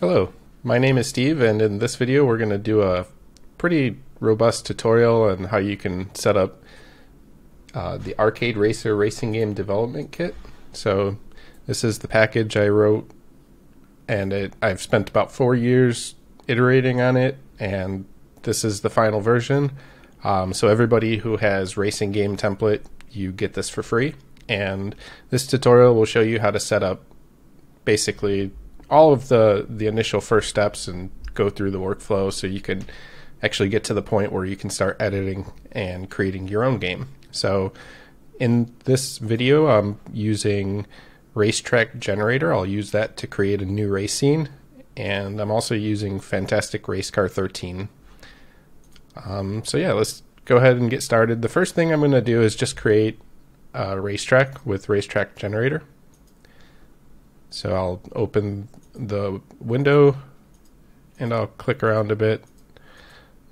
Hello, my name is Steve and in this video we're going to do a pretty robust tutorial on how you can set up uh, the Arcade Racer Racing Game Development Kit. So this is the package I wrote and it, I've spent about four years iterating on it and this is the final version. Um, so everybody who has racing game template, you get this for free. And this tutorial will show you how to set up basically all of the the initial first steps and go through the workflow so you can actually get to the point where you can start editing and creating your own game. So in this video, I'm using Racetrack Generator. I'll use that to create a new race scene. And I'm also using Fantastic Race Car 13. Um, so yeah, let's go ahead and get started. The first thing I'm going to do is just create a racetrack with Racetrack Generator. So I'll open the window and I'll click around a bit.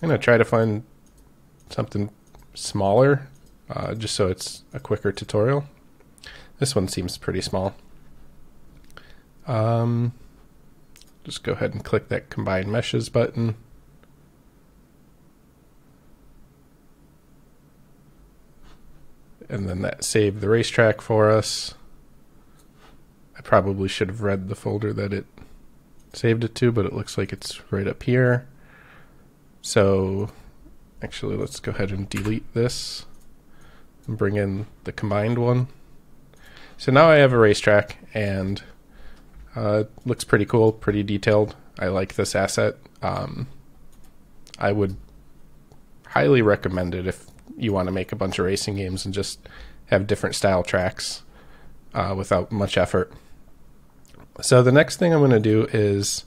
I'm going to try to find something smaller uh, just so it's a quicker tutorial. This one seems pretty small. Um, just go ahead and click that combine meshes button. And then that saved the racetrack for us probably should have read the folder that it saved it to, but it looks like it's right up here. So actually, let's go ahead and delete this and bring in the combined one. So now I have a racetrack and uh, looks pretty cool, pretty detailed. I like this asset. Um, I would highly recommend it if you want to make a bunch of racing games and just have different style tracks uh, without much effort. So the next thing I'm going to do is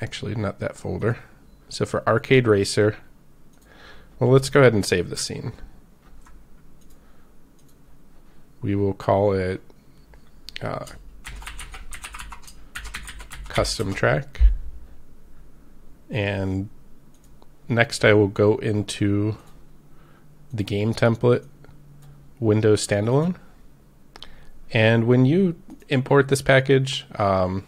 actually not that folder. So for Arcade Racer, well, let's go ahead and save the scene. We will call it uh, custom track. And next I will go into the game template Windows standalone. And when you import this package, um,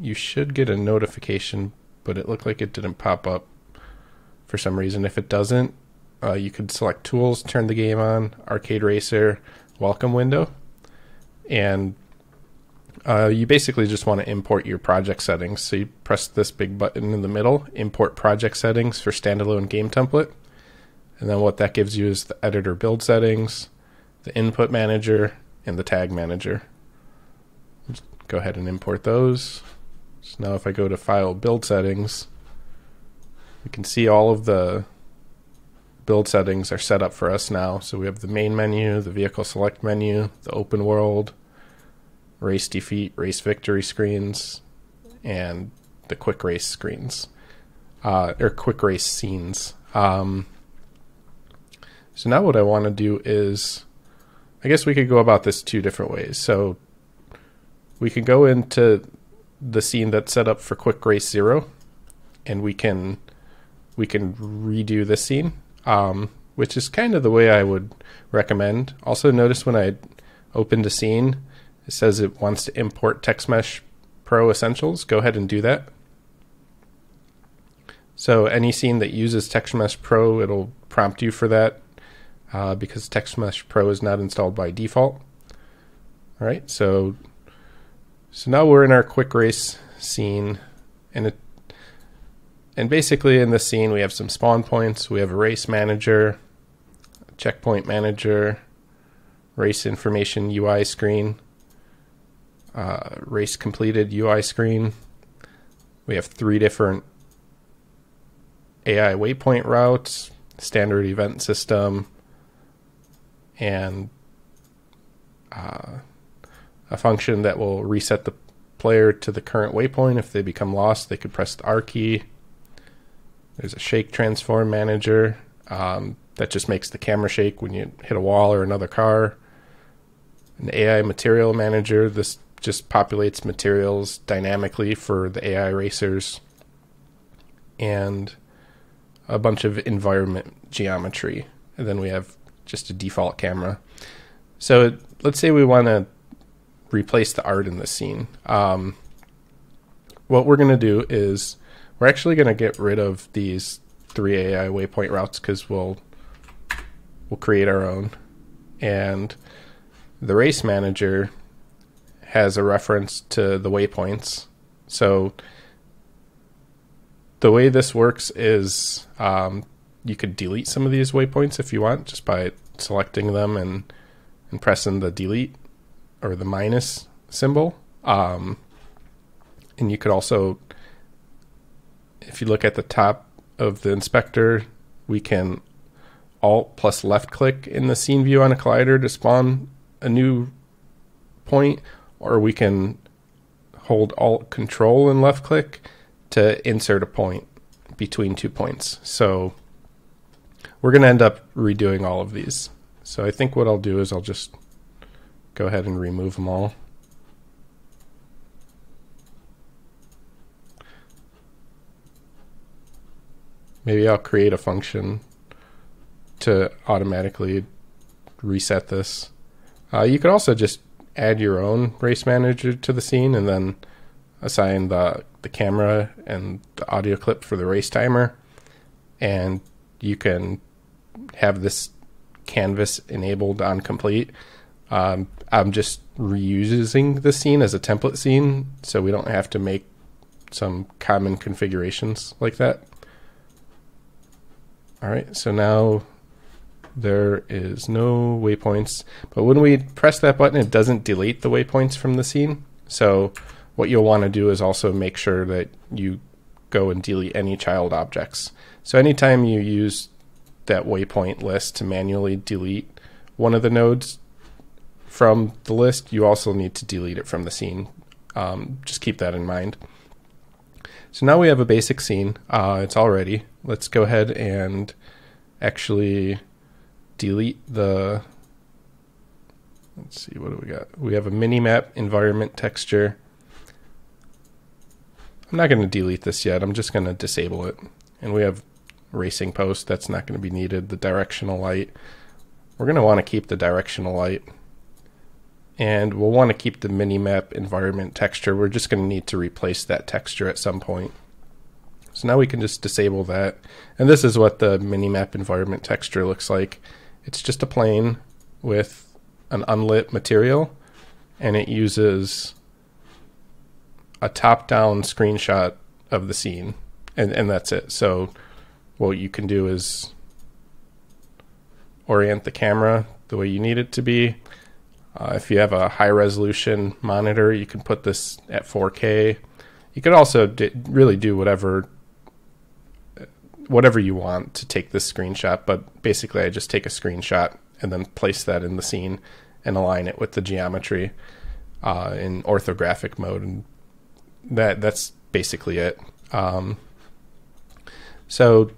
you should get a notification, but it looked like it didn't pop up for some reason. If it doesn't, uh, you could select Tools, turn the game on, Arcade Racer, Welcome window, and uh, you basically just want to import your project settings. So you press this big button in the middle, Import Project Settings for Standalone Game Template, and then what that gives you is the editor build settings, the input manager, and the tag manager. Just go ahead and import those. So now if I go to File Build Settings, we can see all of the build settings are set up for us now. So we have the main menu, the vehicle select menu, the open world, race defeat, race victory screens, and the quick race screens, uh, or quick race scenes. Um, so now what I want to do is I guess we could go about this two different ways. So we can go into the scene that's set up for quick race zero, and we can we can redo this scene, um, which is kind of the way I would recommend. Also, notice when I opened a scene, it says it wants to import TextMesh Pro Essentials. Go ahead and do that. So any scene that uses TextMesh Pro, it'll prompt you for that uh, because TextMesh Pro is not installed by default. All right, so so now we're in our quick race scene, and it and basically in this scene we have some spawn points. We have a race manager, checkpoint manager, race information UI screen, uh, race completed UI screen. We have three different AI waypoint routes, standard event system, and uh, a function that will reset the player to the current waypoint. If they become lost, they could press the R key. There's a shake transform manager um, that just makes the camera shake when you hit a wall or another car. An AI material manager. This just populates materials dynamically for the AI racers. And a bunch of environment geometry. And then we have just a default camera. So let's say we want to replace the art in the scene. Um, what we're going to do is we're actually going to get rid of these three AI waypoint routes because we'll we'll create our own, and the race manager has a reference to the waypoints. So the way this works is um, you could delete some of these waypoints if you want, just by selecting them and and pressing the delete or the minus symbol. Um, and you could also, if you look at the top of the inspector, we can Alt plus left click in the scene view on a collider to spawn a new point, or we can hold Alt Control and left click to insert a point between two points. So we're going to end up redoing all of these. So I think what I'll do is I'll just go ahead and remove them all. Maybe I'll create a function to automatically reset this. Uh, you could also just add your own race manager to the scene and then assign the the camera and the audio clip for the race timer and you can have this canvas enabled on complete um, i'm just reusing the scene as a template scene so we don't have to make some common configurations like that all right so now there is no waypoints but when we press that button it doesn't delete the waypoints from the scene so what you'll want to do is also make sure that you go and delete any child objects. So anytime you use that waypoint list to manually delete one of the nodes from the list, you also need to delete it from the scene. Um, just keep that in mind. So now we have a basic scene. Uh, it's all ready. Let's go ahead and actually delete the. Let's see, what do we got? We have a mini map environment texture. I'm not going to delete this yet. I'm just going to disable it. And we have racing post. That's not going to be needed. The directional light. We're going to want to keep the directional light. And we'll want to keep the minimap environment texture. We're just going to need to replace that texture at some point. So now we can just disable that. And this is what the minimap environment texture looks like. It's just a plane with an unlit material and it uses a top down screenshot of the scene and and that's it so what you can do is orient the camera the way you need it to be uh, if you have a high resolution monitor you can put this at 4k you could also d- really do whatever whatever you want to take this screenshot but basically i just take a screenshot and then place that in the scene and align it with the geometry uh, in orthographic mode and that that's basically it. Um, so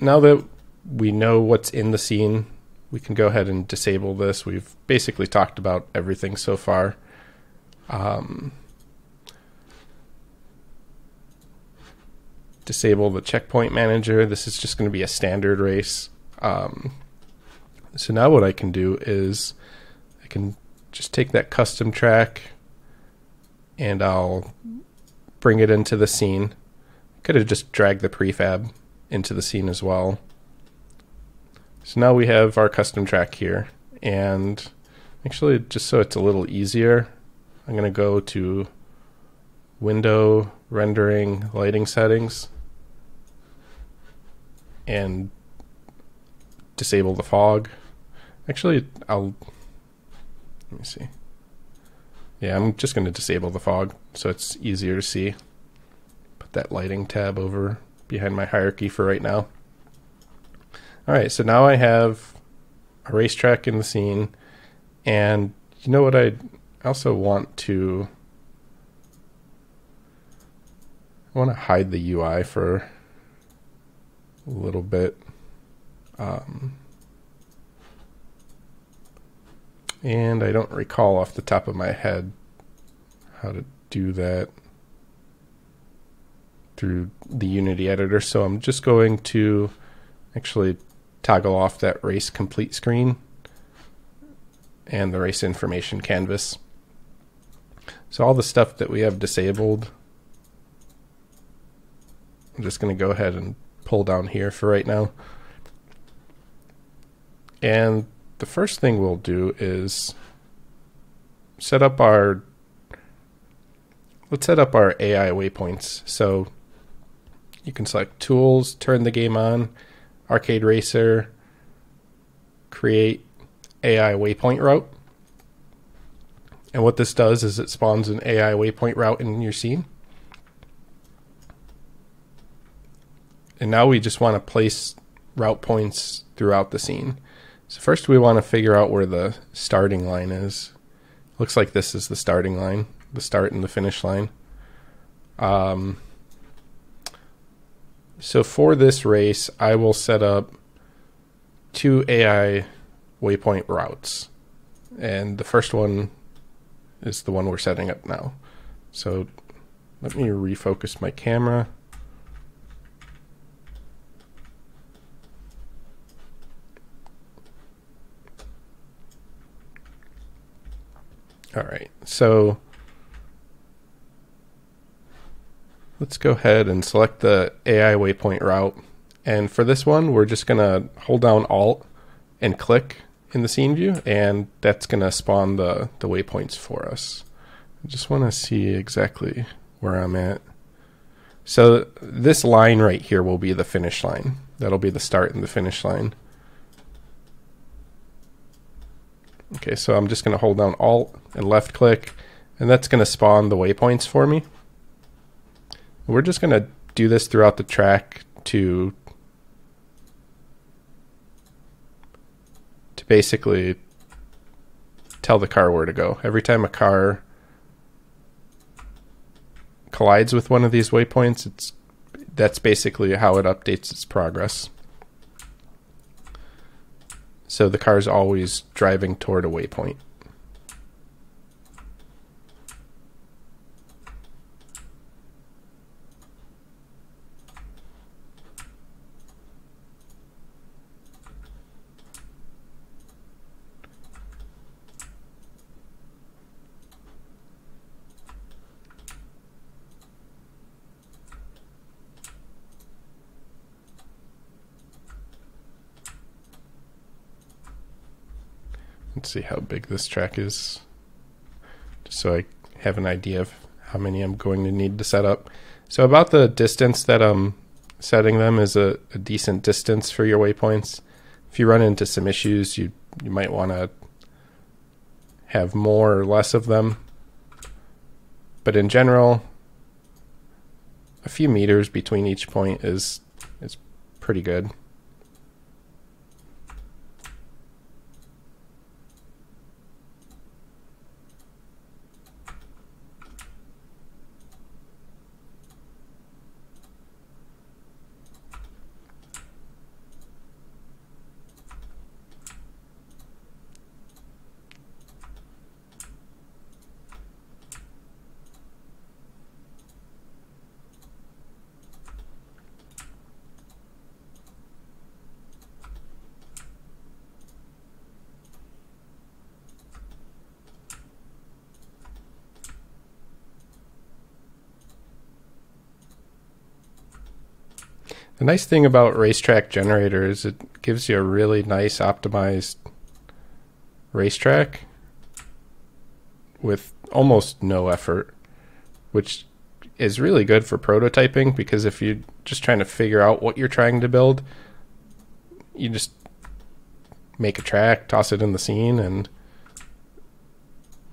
now that we know what's in the scene, we can go ahead and disable this. We've basically talked about everything so far. Um, disable the checkpoint manager. This is just going to be a standard race. Um, so now what I can do is I can just take that custom track and I'll bring it into the scene. Could have just dragged the prefab into the scene as well. So now we have our custom track here. And actually, just so it's a little easier, I'm going to go to Window, Rendering, Lighting Settings, and disable the fog. Actually, I'll. Let me see. Yeah, I'm just going to disable the fog so it's easier to see. Put that lighting tab over behind my hierarchy for right now. All right, so now I have a racetrack in the scene, and you know what I also want to I want to hide the UI for a little bit. Um, and I don't recall off the top of my head how to do that through the Unity editor. So I'm just going to actually toggle off that race complete screen and the race information canvas. So all the stuff that we have disabled, I'm just going to go ahead and pull down here for right now. And the first thing we'll do is set up our let's set up our AI waypoints. So you can select tools, turn the game on, arcade racer, create AI waypoint route. And what this does is it spawns an AI waypoint route in your scene. And now we just want to place route points throughout the scene. So first we want to figure out where the starting line is. Looks like this is the starting line, the start and the finish line. Um, so for this race, I will set up two AI waypoint routes. And the first one is the one we're setting up now. So let me refocus my camera. All right, so let's go ahead and select the AI waypoint route. And for this one, we're just gonna hold down Alt and click in the scene view, and that's gonna spawn the, the waypoints for us. I just wanna see exactly where I'm at. So this line right here will be the finish line. That'll be the start and the finish line. Okay, so I'm just going to hold down Alt and left click, and that's going to spawn the waypoints for me. We're just going to do this throughout the track to to basically tell the car where to go. Every time a car collides with one of these waypoints, it's that's basically how it updates its progress. So the car is always driving toward a waypoint. Let's see how big this track is. Just so I have an idea of how many I'm going to need to set up. So about the distance that I'm setting them is a, a decent distance for your waypoints. If you run into some issues, you you might want to have more or less of them. But in general, a few meters between each point is is pretty good. The nice thing about Racetrack Generator is it gives you a really nice optimized racetrack with almost no effort, which is really good for prototyping because if you're just trying to figure out what you're trying to build, you just make a track, toss it in the scene, and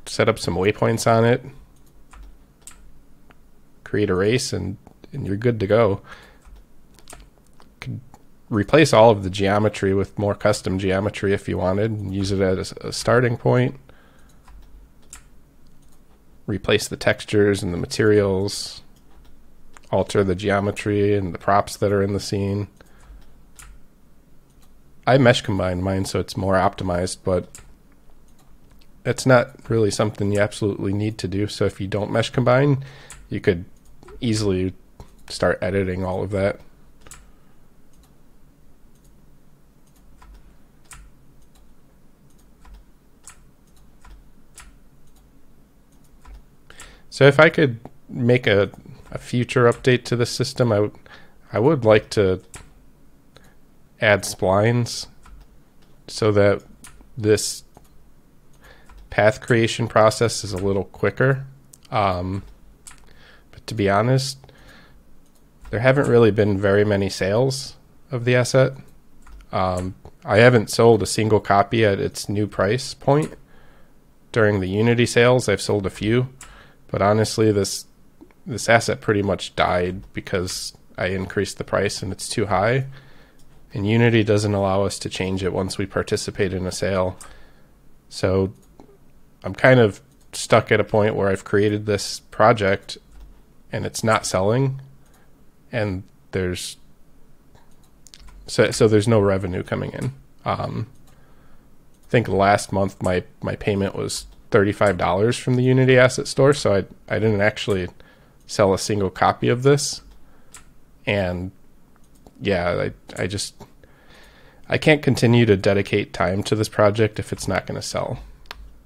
set up some waypoints on it, create a race, and, and you're good to go replace all of the geometry with more custom geometry if you wanted and use it as a starting point. Replace the textures and the materials, alter the geometry and the props that are in the scene. I mesh combined mine so it's more optimized, but it's not really something you absolutely need to do. So if you don't mesh combine, you could easily start editing all of that. So if I could make a, a future update to the system, I would I would like to add splines so that this path creation process is a little quicker. Um, but to be honest, there haven't really been very many sales of the asset. Um, I haven't sold a single copy at its new price point. During the Unity sales, I've sold a few, but honestly, this this asset pretty much died because I increased the price and it's too high. And Unity doesn't allow us to change it once we participate in a sale. So I'm kind of stuck at a point where I've created this project and it's not selling and there's so so there's no revenue coming in. Um, I think last month my my payment was thirty five dollars from the Unity Asset Store, so I I didn't actually sell a single copy of this, and yeah, I I just I can't continue to dedicate time to this project if it's not going to sell,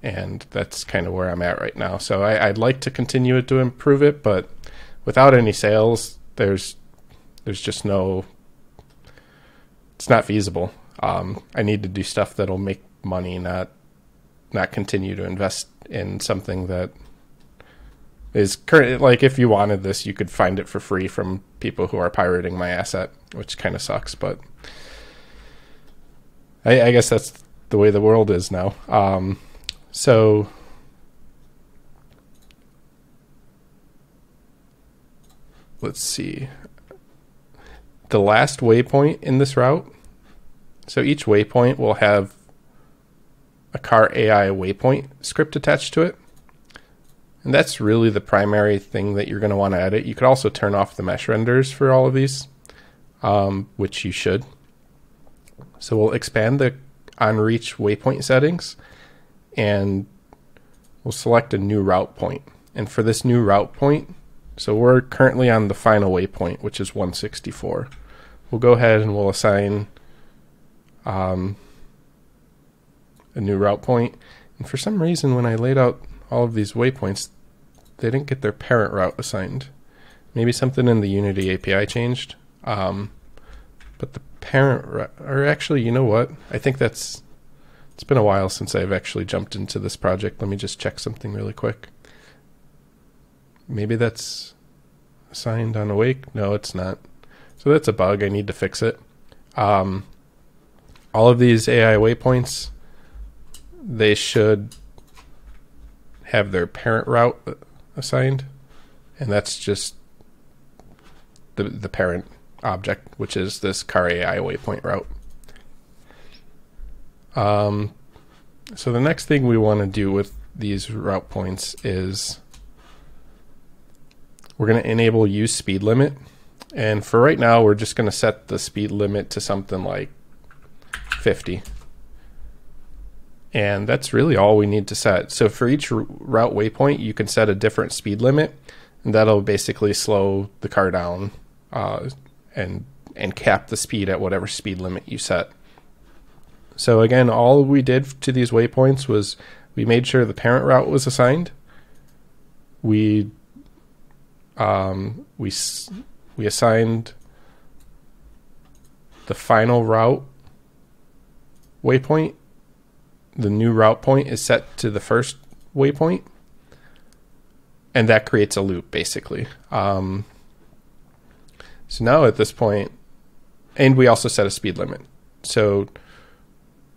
and that's kind of where I'm at right now. So I, I'd like to continue to improve it, but without any sales, there's there's just no it's not feasible. Um, I need to do stuff that'll make money, not not continue to invest in something that is current. Like if you wanted this, you could find it for free from people who are pirating my asset, which kind of sucks. But I, I, guess that's the way the world is now. Um, so let's see the last waypoint in this route. So each waypoint will have a car AI waypoint script attached to it. And that's really the primary thing that you're going to want to edit. You could also turn off the mesh renders for all of these, um, which you should. So we'll expand the onReach waypoint settings and we'll select a new route point. And for this new route point, so we're currently on the final waypoint, which is 164 we'll go ahead and we'll assign um, a new route point. And for some reason, when I laid out all of these waypoints, they didn't get their parent route assigned. Maybe something in the Unity API changed. Um, but the parent, or actually, you know what? I think that's, it's been a while since I've actually jumped into this project. Let me just check something really quick. Maybe that's assigned on awake? No, it's not. So that's a bug. I need to fix it. Um, all of these AI waypoints, they should have their parent route assigned, and that's just the the parent object, which is this car AI waypoint route. Um, so the next thing we want to do with these route points is we're going to enable use speed limit and for right now, we're just going to set the speed limit to something like 50. And that's really all we need to set. So for each route waypoint, you can set a different speed limit, and that'll basically slow the car down uh, and and cap the speed at whatever speed limit you set. So again, all we did to these waypoints was we made sure the parent route was assigned. We um, we we assigned the final route waypoint. The new route point is set to the first waypoint, and that creates a loop basically. Um, so now at this point, and we also set a speed limit. So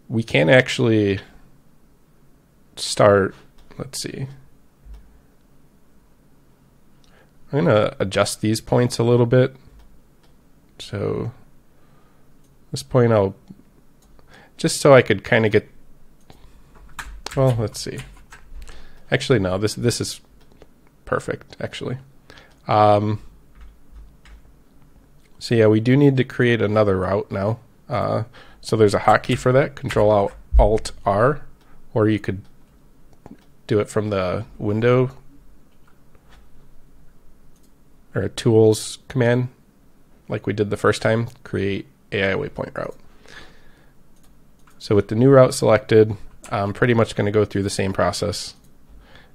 we can actually start, let's see. I'm to adjust these points a little bit. So this point I'll just so I could kind of get well, let's see. Actually no, this this is perfect actually. Um, so yeah, we do need to create another route now. Uh, so there's a hotkey for that, Control Alt R, or you could do it from the window or a tools command, like we did the first time, create AI waypoint route. So with the new route selected, I'm pretty much going to go through the same process.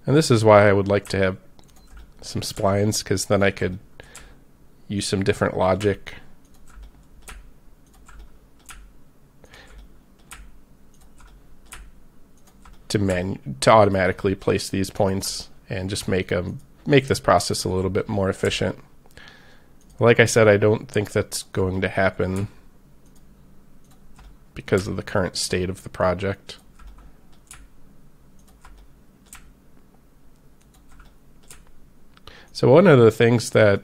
And this is why I would like to have some splines because then I could use some different logic. To man to automatically place these points and just make them make this process a little bit more efficient. Like I said, I don't think that's going to happen because of the current state of the project. So one of the things that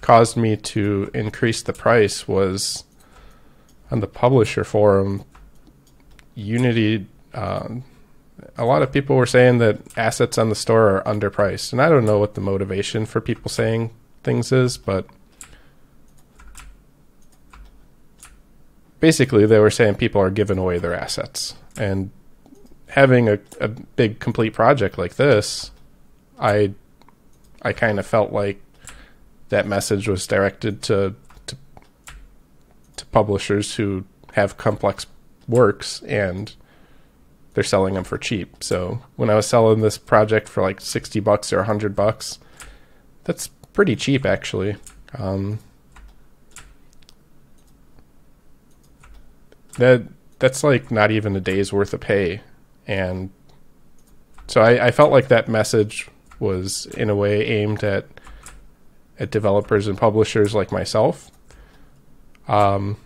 caused me to increase the price was on the publisher forum, Unity. Um, a lot of people were saying that assets on the store are underpriced, and I don't know what the motivation for people saying things is, but basically they were saying people are giving away their assets, and having a, a big complete project like this, I I kind of felt like that message was directed to, to to publishers who have complex works and they're selling them for cheap. So when I was selling this project for like 60 bucks or 100 bucks, that's pretty cheap actually. Um, that that's like not even a day's worth of pay, and so I, I felt like that message was in a way aimed at at developers and publishers like myself. Um,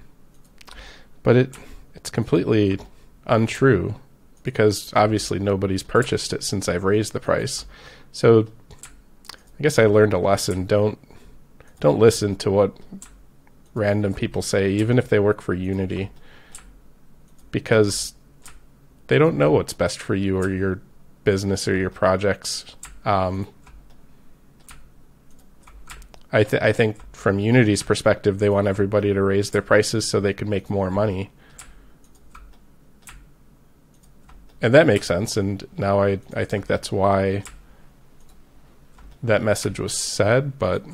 but it it's completely untrue because obviously nobody's purchased it since I've raised the price. So I guess I learned a lesson. Don't don't listen to what random people say, even if they work for Unity, because they don't know what's best for you or your business or your projects. Um, I, th- I think from Unity's perspective, they want everybody to raise their prices so they can make more money. And that makes sense. And now I, I think that's why that message was said, but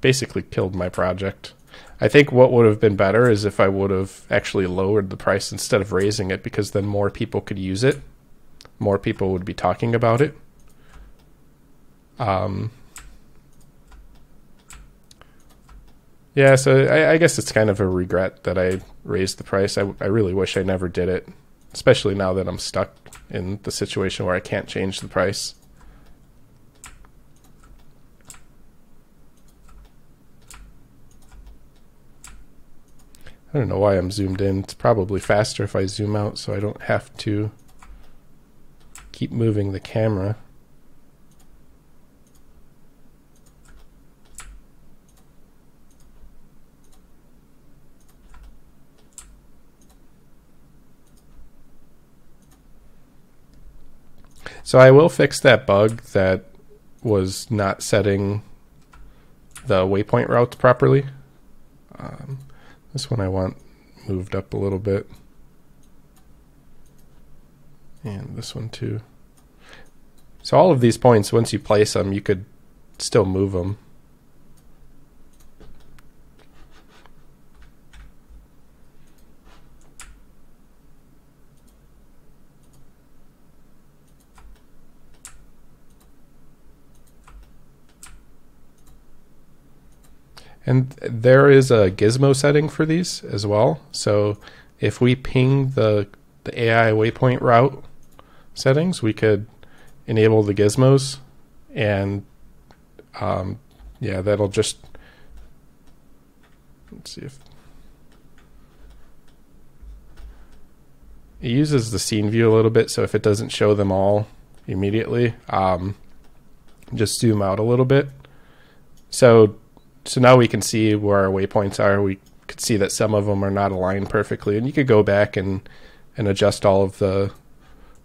basically killed my project. I think what would have been better is if I would have actually lowered the price instead of raising it because then more people could use it. More people would be talking about it. Um, yeah, so I, I, guess it's kind of a regret that I raised the price. I, I really wish I never did it, especially now that I'm stuck in the situation where I can't change the price. I don't know why I'm zoomed in. It's probably faster if I zoom out so I don't have to keep moving the camera. So I will fix that bug that was not setting the waypoint routes properly. Um, this one I want moved up a little bit. And this one too. So all of these points, once you place them, you could still move them. And there is a gizmo setting for these as well. So if we ping the the AI waypoint route settings, we could enable the gizmos, and um, yeah, that'll just let's see if it uses the scene view a little bit. So if it doesn't show them all immediately, um, just zoom out a little bit. So so now we can see where our waypoints are. We could see that some of them are not aligned perfectly, and you could go back and and adjust all of the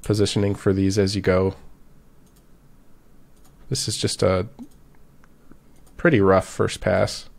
positioning for these as you go. This is just a pretty rough first pass.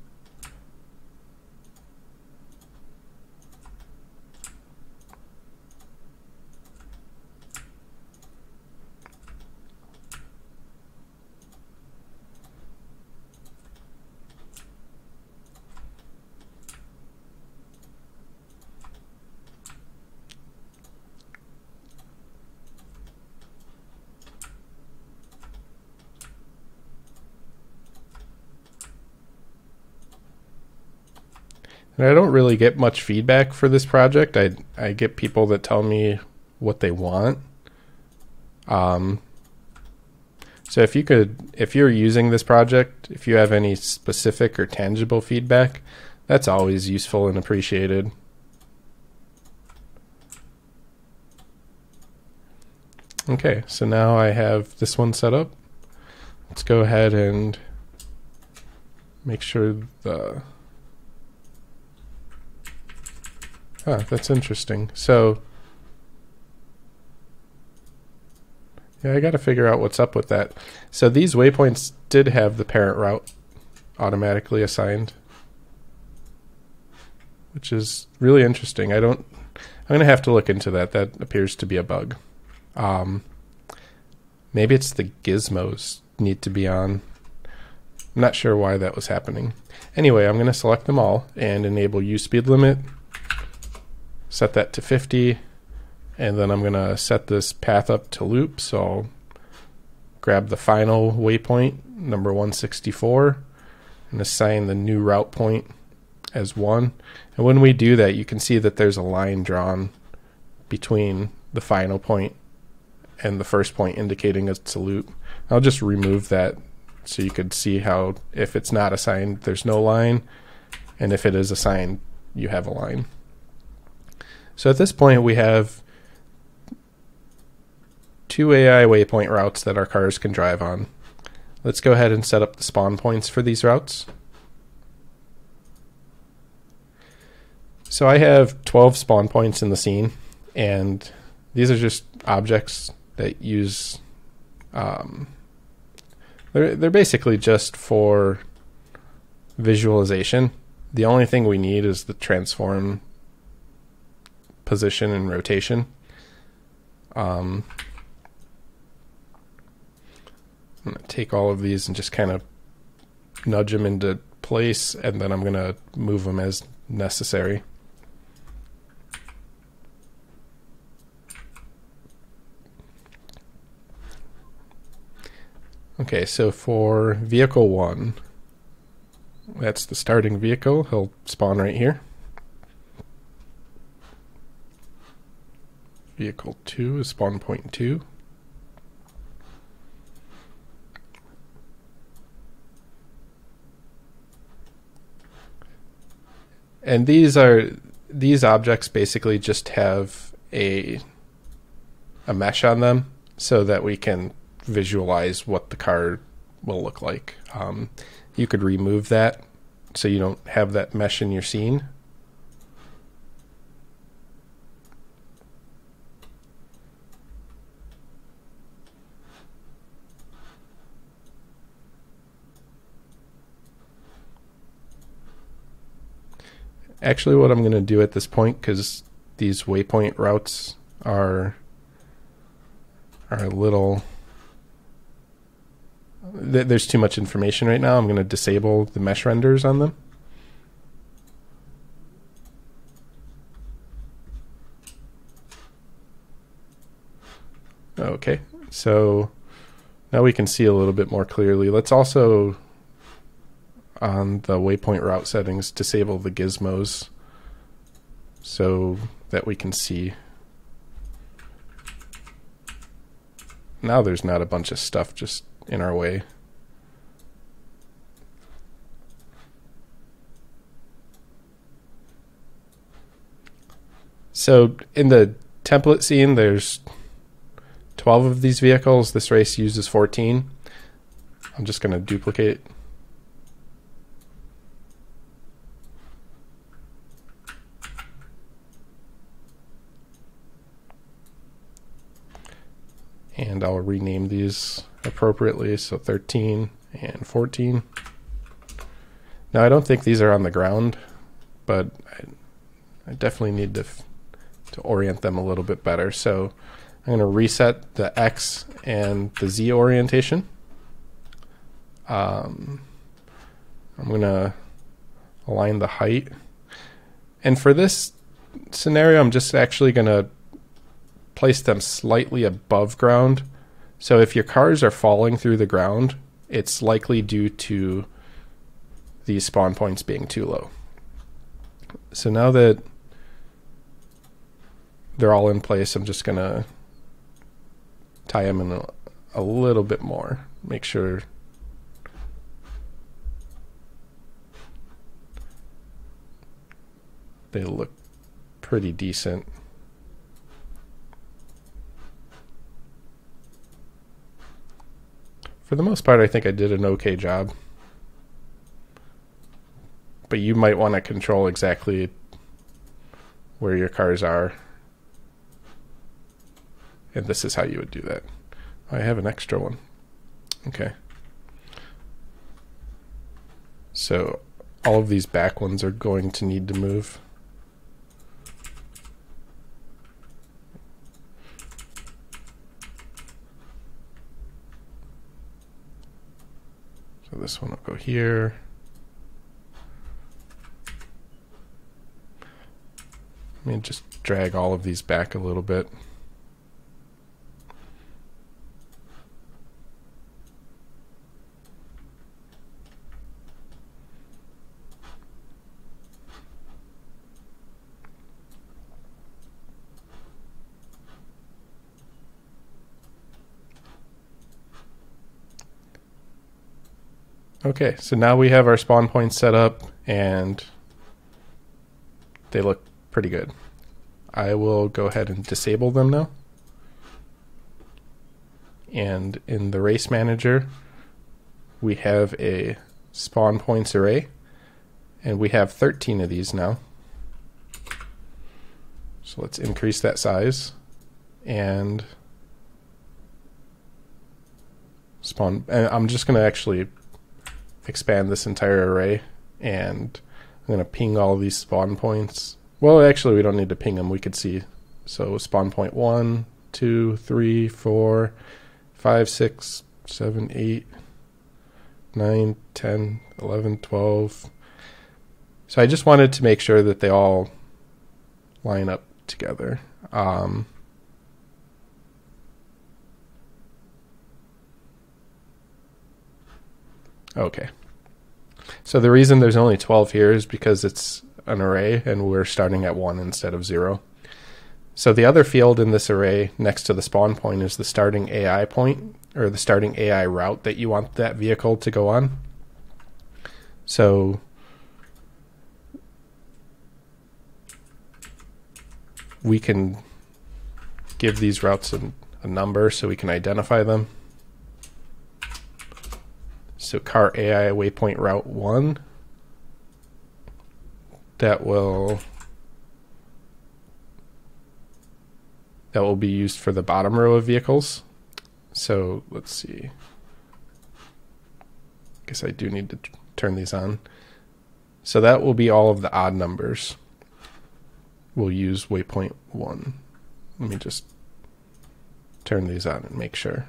And I don't really get much feedback for this project. I I get people that tell me what they want. Um, so if you could, if you're using this project, if you have any specific or tangible feedback, that's always useful and appreciated. Okay, so now I have this one set up. Let's go ahead and make sure the Ah, that's interesting. So, yeah, I got to figure out what's up with that. So these waypoints did have the parent route automatically assigned, which is really interesting. I don't. I'm gonna have to look into that. That appears to be a bug. Um, maybe it's the gizmos need to be on. I'm not sure why that was happening. Anyway, I'm going to select them all and enable use speed limit set that to 50 and then I'm going to set this path up to loop so I'll grab the final waypoint number 164 and assign the new route point as 1 and when we do that you can see that there's a line drawn between the final point and the first point indicating it's a loop. I'll just remove that so you could see how if it's not assigned there's no line and if it is assigned you have a line so at this point, we have two AI waypoint routes that our cars can drive on. Let's go ahead and set up the spawn points for these routes. So I have 12 spawn points in the scene, and these are just objects that use. Um, they're they're basically just for visualization. The only thing we need is the transform position and rotation. Um, I'm going to take all of these and just kind of nudge them into place, and then I'm going to move them as necessary. Okay, so for vehicle one, that's the starting vehicle. He'll spawn right here. Vehicle 2 is spawn point 2. And these are these objects basically just have a a mesh on them so that we can visualize what the car will look like. Um, you could remove that so you don't have that mesh in your scene. Actually, what I'm going to do at this point, because these waypoint routes are are a little th- there's too much information right now. I'm going to disable the mesh renders on them. Okay, so now we can see a little bit more clearly. Let's also on the waypoint route settings, disable the gizmos so that we can see. Now there's not a bunch of stuff just in our way. So in the template scene, there's 12 of these vehicles. This race uses 14. I'm just going to duplicate and I'll rename these appropriately. So 13 and 14. Now I don't think these are on the ground, but I, I definitely need to to orient them a little bit better. So I'm going to reset the X and the Z orientation. Um, I'm going to align the height. And for this scenario, I'm just actually going to place them slightly above ground. So if your cars are falling through the ground, it's likely due to these spawn points being too low. So now that they're all in place, I'm just going to tie them in a, a little bit more. Make sure they look pretty decent. For the most part, I think I did an okay job. But you might want to control exactly where your cars are. And this is how you would do that. I have an extra one. Okay. So all of these back ones are going to need to move. This one will go here. Let me just drag all of these back a little bit. Okay, so now we have our spawn points set up and they look pretty good. I will go ahead and disable them now. And in the race manager, we have a spawn points array and we have 13 of these now. So let's increase that size and spawn. And I'm just going to actually expand this entire array and I'm going to ping all these spawn points. Well, actually, we don't need to ping them. We could see. So spawn point 1, 2, 3, 4, 5, 6, 7, 8, 9, 10, 11, 12. So I just wanted to make sure that they all line up together. Um, Okay. So the reason there's only 12 here is because it's an array and we're starting at 1 instead of 0. So the other field in this array next to the spawn point is the starting AI point or the starting AI route that you want that vehicle to go on. So we can give these routes a, a number so we can identify them. So car AI waypoint route 1 that will that will be used for the bottom row of vehicles. So let's see. I guess I do need to turn these on. So that will be all of the odd numbers. We'll use waypoint 1. Let me just turn these on and make sure.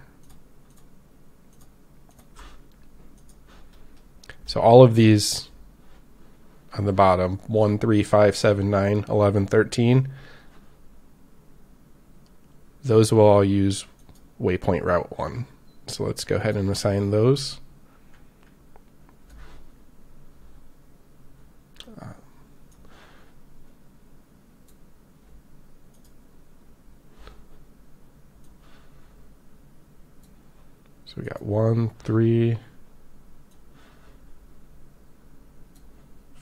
So all of these on the bottom 1, 3, 5, 7, 9, 11, 13 those will all use waypoint route 1. So let's go ahead and assign those. So we got one, three,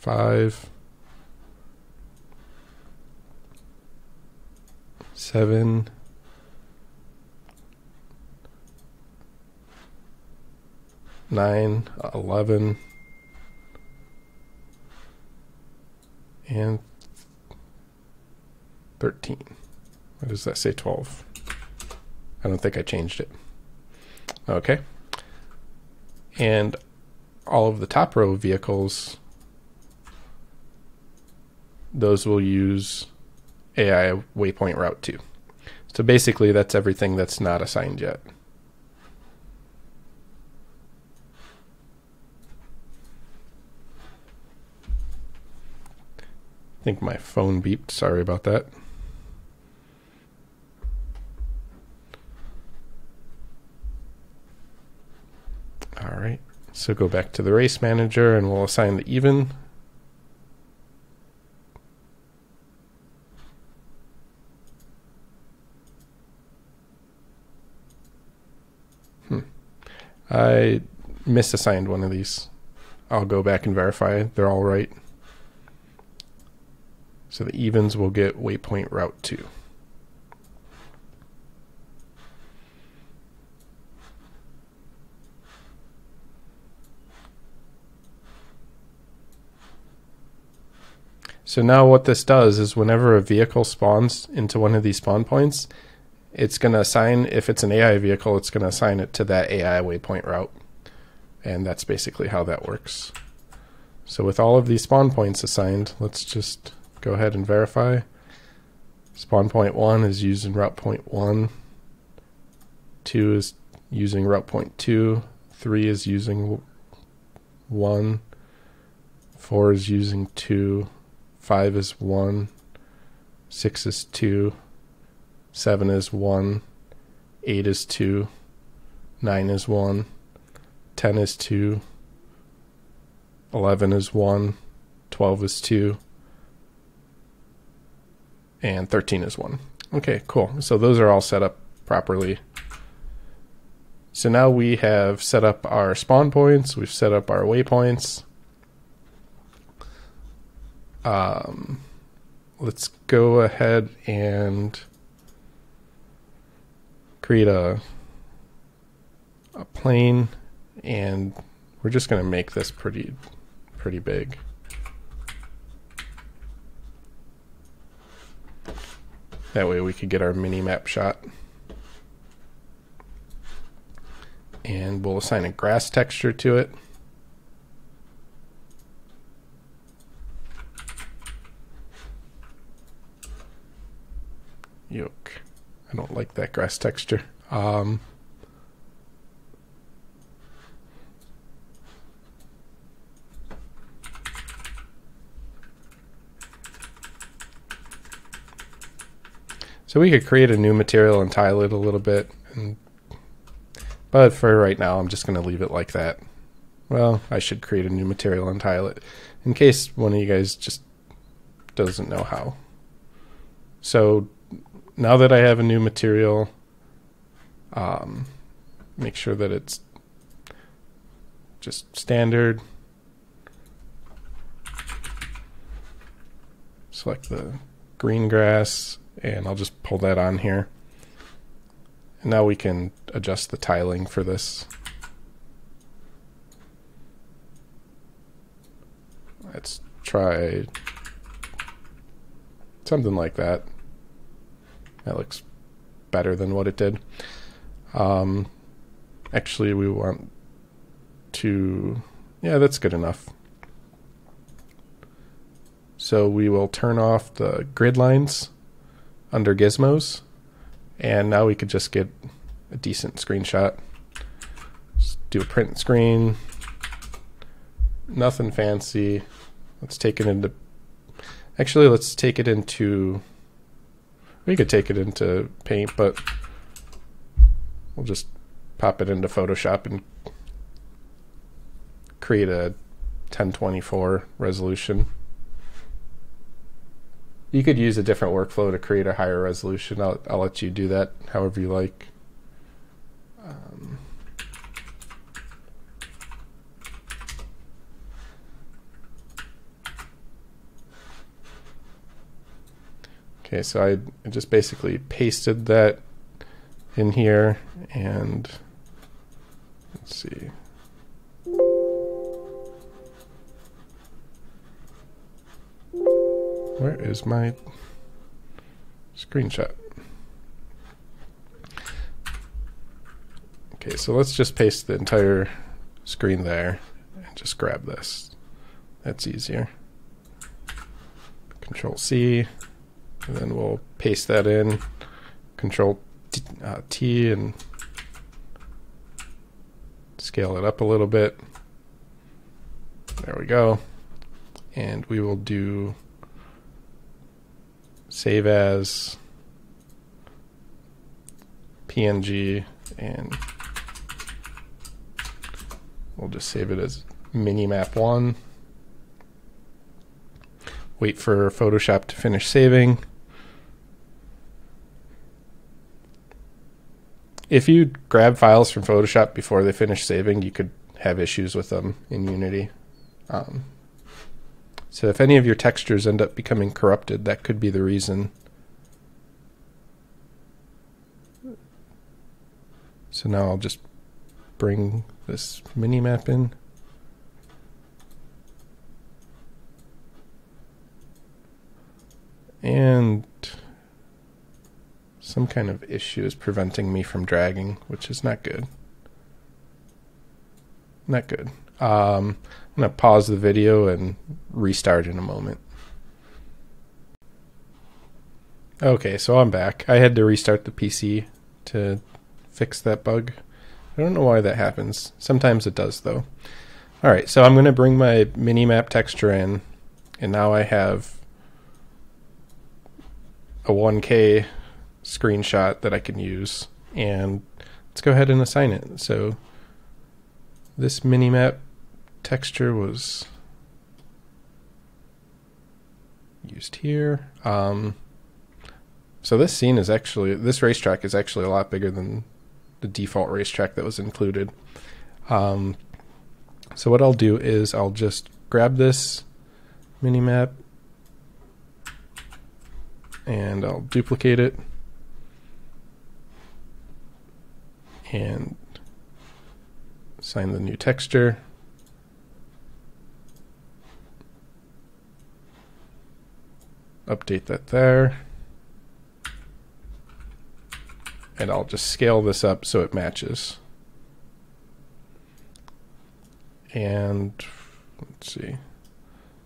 five, seven, nine, eleven, and thirteen. What does that say? Twelve. I don't think I changed it. Okay. And all of the top row vehicles those will use AI waypoint route 2. So basically, that's everything that's not assigned yet. I think my phone beeped. Sorry about that. All right. So go back to the race manager and we'll assign the even I misassigned one of these. I'll go back and verify they're all right. So the evens will get waypoint route 2. So now what this does is whenever a vehicle spawns into one of these spawn points, it's going to assign, if it's an AI vehicle, it's going to assign it to that AI waypoint route. And that's basically how that works. So with all of these spawn points assigned, let's just go ahead and verify. Spawn point 1 is using route point 1. 2 is using route point 2. 3 is using 1. 4 is using 2. 5 is 1, 6 is 2, 7 is 1, 8 is 2, 9 is 1, 10 is 2, 11 is 1, 12 is 2, and 13 is 1. Okay, cool. So those are all set up properly. So now we have set up our spawn points, we've set up our waypoints um, let's go ahead and create a a plane and we're just going to make this pretty pretty big. That way we could get our mini map shot. And we'll assign a grass texture to it. Yoke. I don't like that grass texture. Um, so we could create a new material and tile it a little bit. And, but for right now, I'm just going to leave it like that. Well, I should create a new material and tile it in case one of you guys just doesn't know how. So now that I have a new material, um, make sure that it's just standard. Select the green grass and I'll just pull that on here. And now we can adjust the tiling for this. Let's try something like that. That looks better than what it did. Um, actually, we want to, yeah, that's good enough. So we will turn off the grid lines under gizmos, and now we could just get a decent screenshot. Just do a print screen, nothing fancy. Let's take it into, actually, let's take it into we could take it into Paint, but we'll just pop it into Photoshop and create a 1024 resolution. You could use a different workflow to create a higher resolution. I'll, I'll let you do that however you like. Um, Okay, so I just basically pasted that in here and let's see. Where is my screenshot? Okay, so let's just paste the entire screen there and just grab this. That's easier. Control C. And then we'll paste that in, Control T, uh, T and scale it up a little bit. There we go. And we will do save as PNG and we'll just save it as minimap1. Wait for Photoshop to finish saving. If you grab files from Photoshop before they finish saving, you could have issues with them in Unity. Um, so if any of your textures end up becoming corrupted, that could be the reason. So now I'll just bring this mini map in. And some kind of issue is preventing me from dragging, which is not good. Not good. Um, I'm going to pause the video and restart in a moment. Okay, so I'm back. I had to restart the PC to fix that bug. I don't know why that happens. Sometimes it does, though. All right, so I'm going to bring my mini map texture in, and now I have a 1K screenshot that I can use. And let's go ahead and assign it. So this mini map texture was used here. Um, so this scene is actually, this racetrack is actually a lot bigger than the default racetrack that was included. Um, so what I'll do is I'll just grab this mini map and I'll duplicate it and assign the new texture. Update that there. And I'll just scale this up so it matches. And let's see.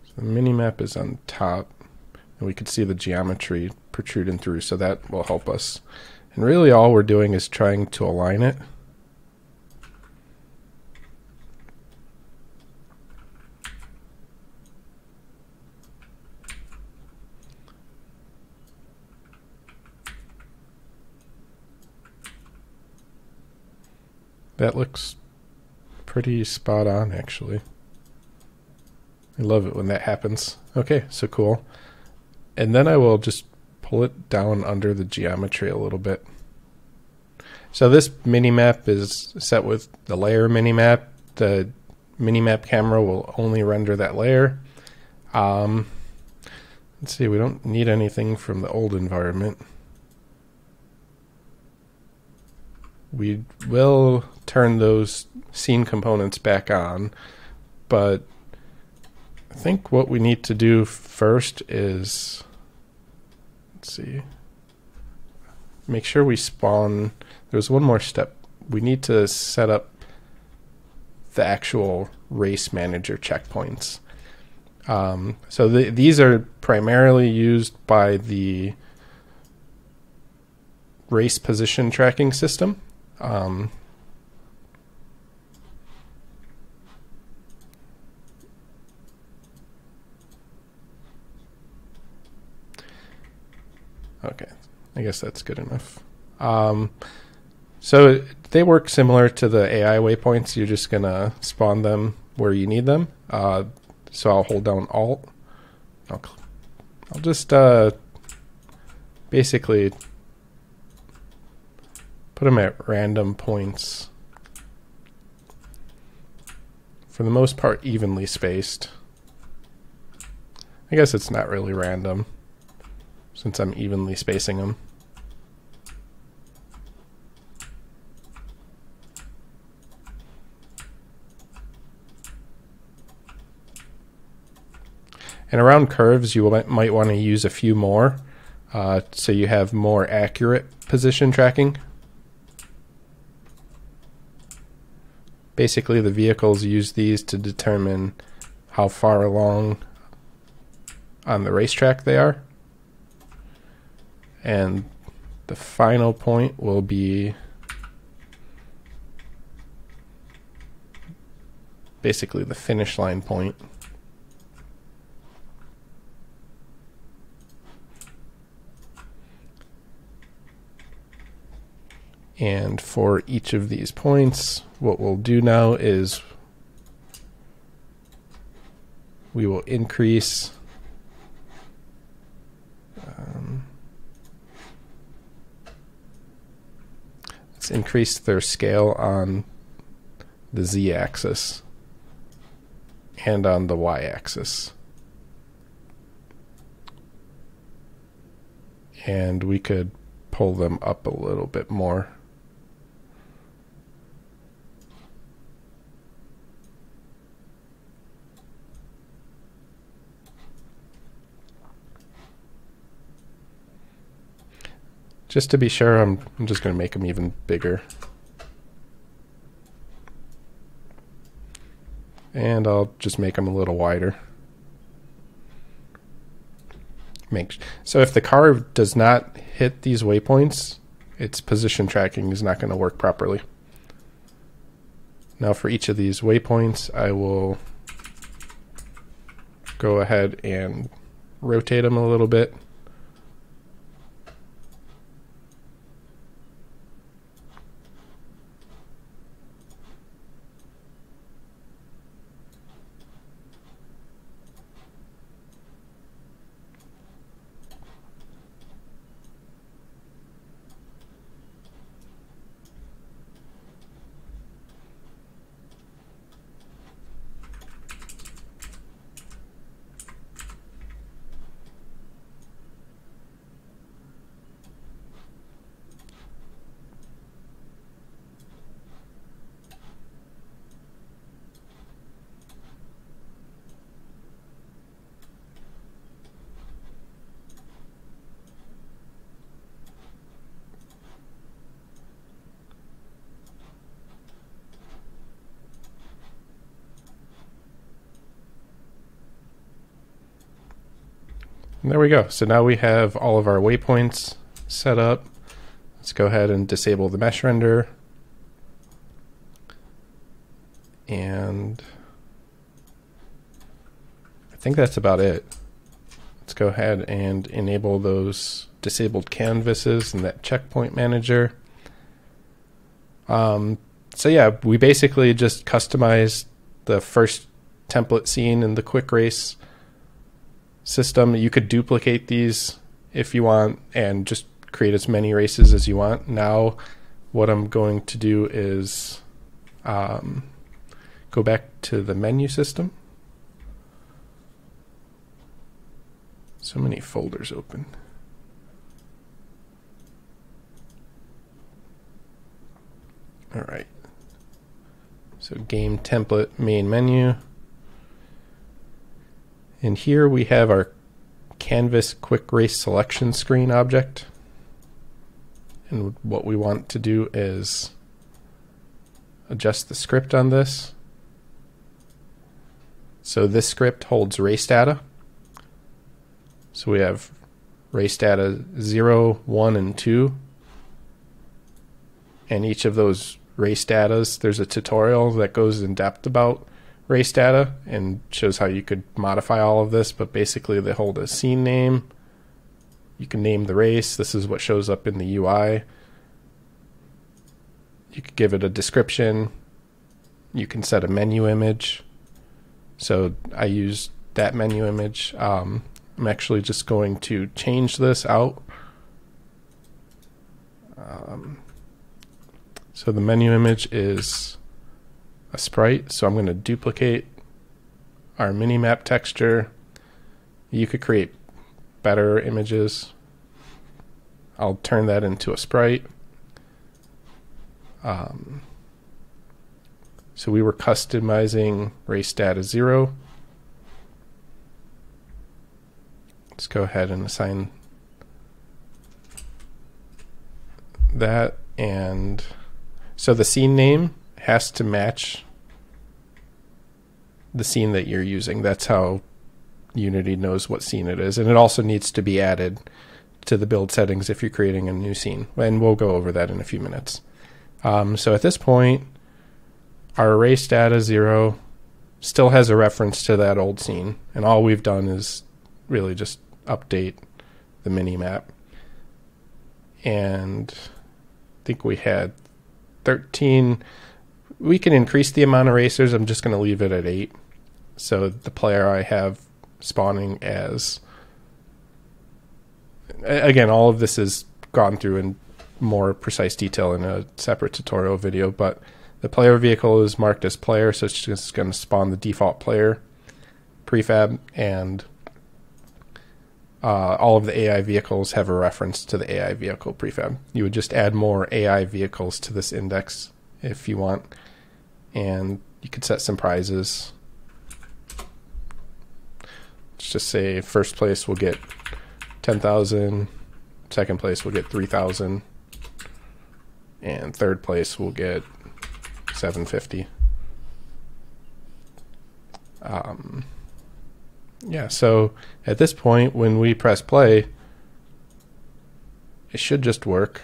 So the mini map is on top and we could see the geometry protruding through so that will help us and really all we're doing is trying to align it. That looks pretty spot on, actually. I love it when that happens. Okay, so cool. And then I will just pull it down under the geometry a little bit. So this mini map is set with the layer mini map. The mini map camera will only render that layer. Um, let's see, we don't need anything from the old environment. We will turn those scene components back on, but I think what we need to do first is Let's see. Make sure we spawn. There's one more step. We need to set up the actual race manager checkpoints. Um, so the, these are primarily used by the race position tracking system. Um, Okay, I guess that's good enough. Um, so they work similar to the AI waypoints. You're just gonna spawn them where you need them. Uh, so I'll hold down Alt. I'll, I'll just uh, basically put them at random points. For the most part, evenly spaced. I guess it's not really random since I'm evenly spacing them. And around curves, you might want to use a few more uh, so you have more accurate position tracking. Basically, the vehicles use these to determine how far along on the racetrack they are. And the final point will be basically the finish line point. And for each of these points, what we'll do now is we will increase um, let's increase their scale on the z axis and on the y axis. And we could pull them up a little bit more. Just to be sure, I'm, I'm just going to make them even bigger. And I'll just make them a little wider. Make So if the car does not hit these waypoints, its position tracking is not going to work properly. Now for each of these waypoints, I will go ahead and rotate them a little bit. We go. So now we have all of our waypoints set up. Let's go ahead and disable the mesh render. And I think that's about it. Let's go ahead and enable those disabled canvases in that checkpoint manager. Um, so yeah, we basically just customized the first template scene in the quick race system. You could duplicate these if you want and just create as many races as you want. Now, what I'm going to do is um, go back to the menu system. So many folders open. All right. So game template main menu. And here we have our canvas quick race selection screen object. And what we want to do is adjust the script on this. So this script holds race data. So we have race data 0, 1, and 2. And each of those race datas, there's a tutorial that goes in depth about race data and shows how you could modify all of this, but basically they hold a scene name. You can name the race. This is what shows up in the UI. You could give it a description. You can set a menu image. So I use that menu image. Um, I'm actually just going to change this out. Um, so the menu image is a sprite. So I'm going to duplicate our mini map texture. You could create better images. I'll turn that into a sprite. Um, so we were customizing race data zero. Let's go ahead and assign that. And so the scene name has to match the scene that you're using. That's how Unity knows what scene it is. And it also needs to be added to the build settings if you're creating a new scene. And we'll go over that in a few minutes. Um, so at this point, our race data zero still has a reference to that old scene. And all we've done is really just update the mini map. And I think we had 13. We can increase the amount of racers. I'm just going to leave it at 8. So the player I have spawning as again, all of this is gone through in more precise detail in a separate tutorial video, but the player vehicle is marked as player, so it's just going to spawn the default player prefab, and uh, all of the AI vehicles have a reference to the AI vehicle prefab. You would just add more AI vehicles to this index if you want, and you could set some prizes. Let's just say first place will get 10,000, second place will get 3,000, and third place will get 750. Um, yeah, so at this point, when we press play, it should just work.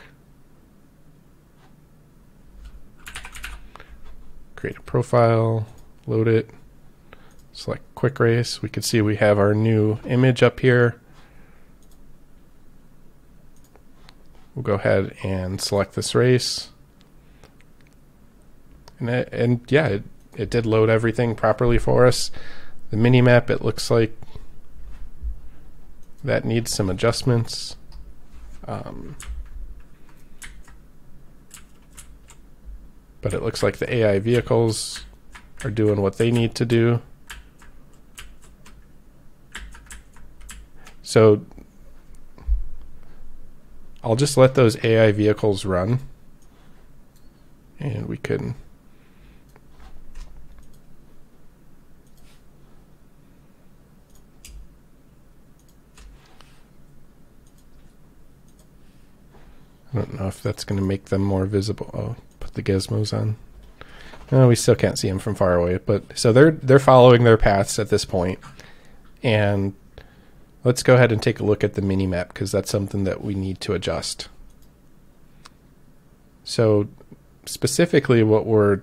Create a profile, load it, select quick race. We can see we have our new image up here. We'll go ahead and select this race. And, it, and yeah, it, it did load everything properly for us. The mini map, it looks like that needs some adjustments. Um, but it looks like the AI vehicles are doing what they need to do. So I'll just let those AI vehicles run and we can I don't know if that's going to make them more visible. Oh, put the gizmos on. No, we still can't see them from far away. But so they're they're following their paths at this point, and let's go ahead and take a look at the mini map because that's something that we need to adjust. So specifically, what we're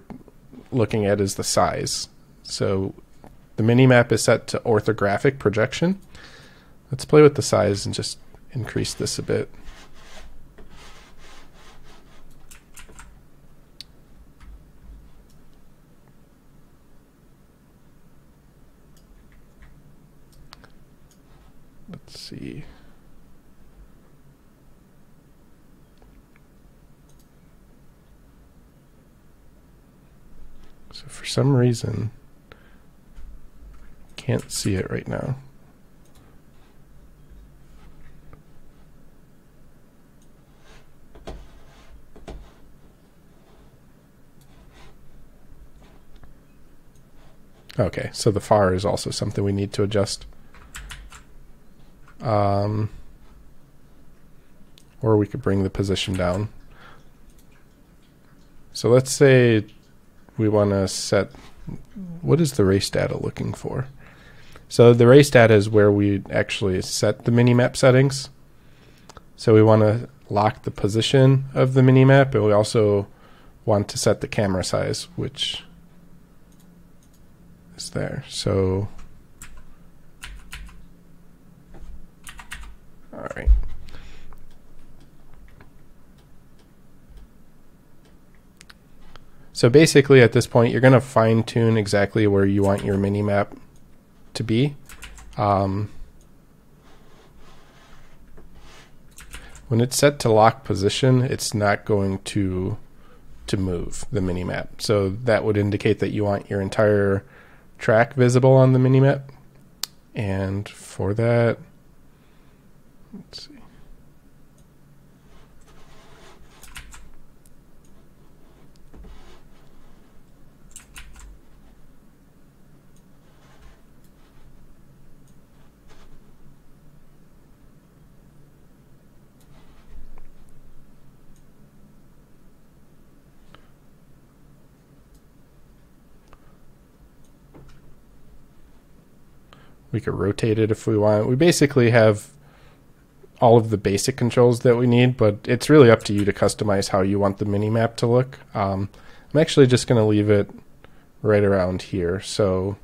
looking at is the size. So the mini map is set to orthographic projection. Let's play with the size and just increase this a bit. Let's see. So for some reason, can't see it right now. Okay, so the far is also something we need to adjust. Um, or we could bring the position down. So let's say we want to set, what is the race data looking for? So the race data is where we actually set the minimap settings. So we want to lock the position of the minimap, and we also want to set the camera size, which is there. So All right. So basically at this point, you're going to fine tune exactly where you want your mini map to be. Um, when it's set to lock position, it's not going to to move the mini map. So that would indicate that you want your entire track visible on the mini map. And for that, Let's see. We could rotate it if we want. We basically have all of the basic controls that we need, but it's really up to you to customize how you want the mini map to look. Um, I'm actually just going to leave it right around here. So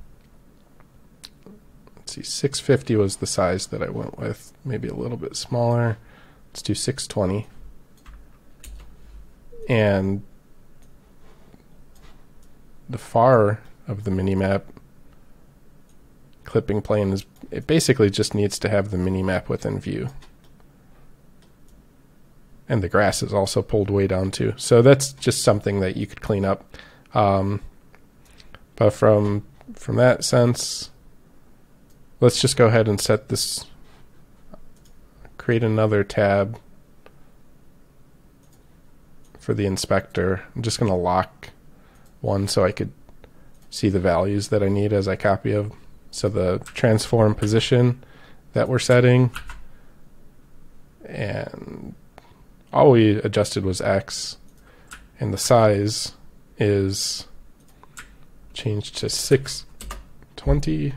let's see, 650 was the size that I went with, maybe a little bit smaller. Let's do 620. And the far of the mini map clipping plane is it basically just needs to have the mini map within view. And the grass is also pulled way down too. So that's just something that you could clean up. Um, but from from that sense, let's just go ahead and set this. Create another tab for the inspector. I'm just going to lock one so I could see the values that I need as I copy of. So the transform position that we're setting and all we adjusted was X and the size is changed to 620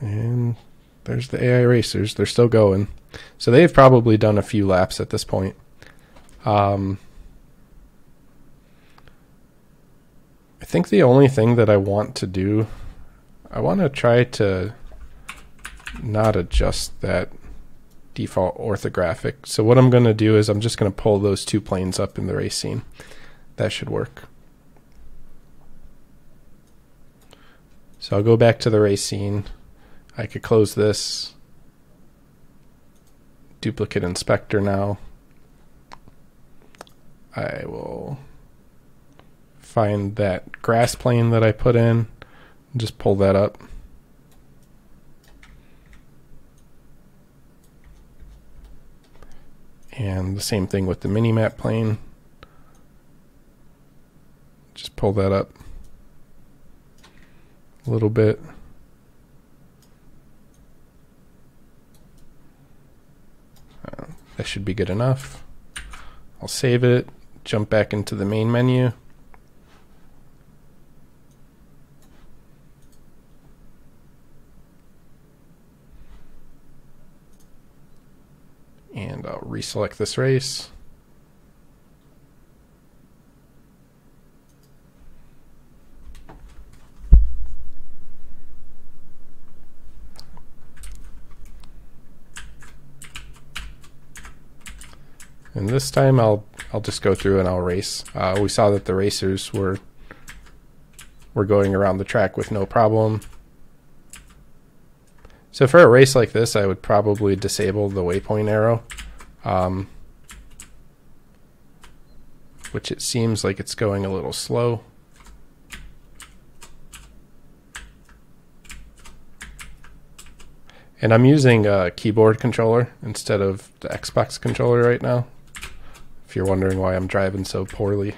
and there's the AI racers. They're still going. So they've probably done a few laps at this point. Um, think the only thing that I want to do, I want to try to not adjust that default orthographic. So what I'm going to do is I'm just going to pull those two planes up in the race scene. That should work. So I'll go back to the race scene. I could close this. Duplicate inspector now. I will find that grass plane that I put in, just pull that up. And the same thing with the mini map plane. Just pull that up a little bit. Uh, that should be good enough. I'll save it, jump back into the main menu. And I'll reselect this race. And this time I'll I'll just go through and I'll race. Uh, we saw that the racers were were going around the track with no problem. So for a race like this, I would probably disable the waypoint arrow. Um, which it seems like it's going a little slow. And I'm using a keyboard controller instead of the Xbox controller right now. If you're wondering why I'm driving so poorly.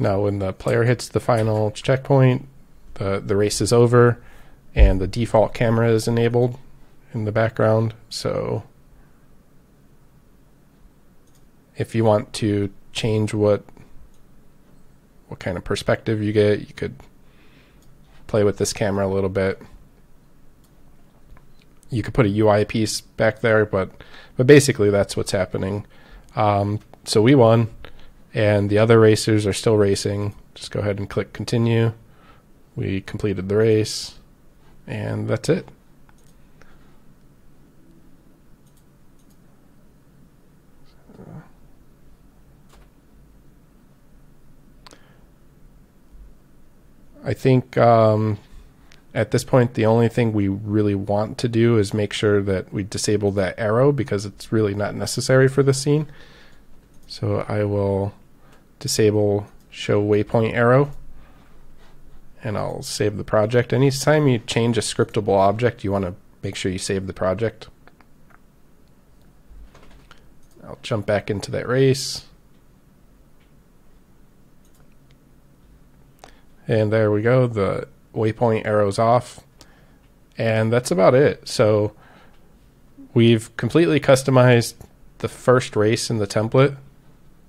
Now, when the player hits the final checkpoint, the, the race is over and the default camera is enabled in the background. So if you want to change what what kind of perspective you get, you could play with this camera a little bit. You could put a UI piece back there, but but basically that's what's happening. Um, so we won and the other racers are still racing. Just go ahead and click continue. We completed the race, and that's it. I think um, at this point, the only thing we really want to do is make sure that we disable that arrow because it's really not necessary for the scene. So I will disable show waypoint arrow and I'll save the project. Anytime you change a scriptable object, you want to make sure you save the project. I'll jump back into that race. And there we go. The waypoint arrow's off. And that's about it. So we've completely customized the first race in the template.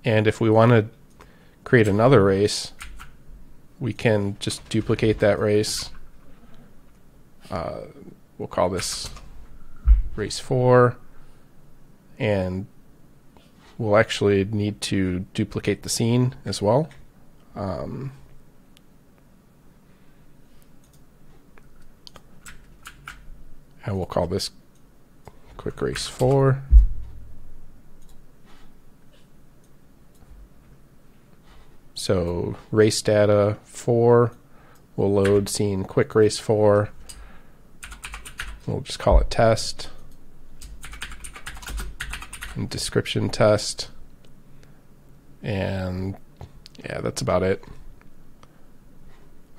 And if we want to create another race, we can just duplicate that race. Uh, we'll call this race 4 and we'll actually need to duplicate the scene as well. Um, and we'll call this quick race 4. So race data 4 will load scene quick race 4. We'll just call it test. And description test. And yeah, that's about it.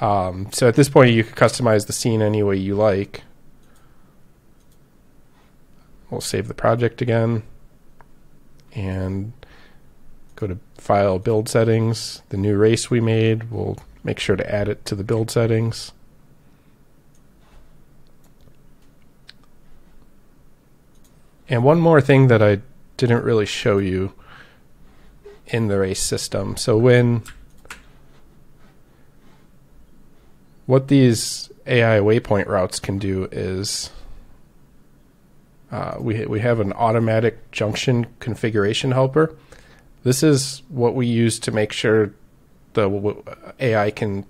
Um, so at this point, you can customize the scene any way you like. We'll save the project again and go to File, Build Settings. The new race we made, we'll make sure to add it to the build settings. And one more thing that I didn't really show you in the race system. So when what these AI waypoint routes can do is uh, we we have an automatic junction configuration helper. This is what we use to make sure the AI can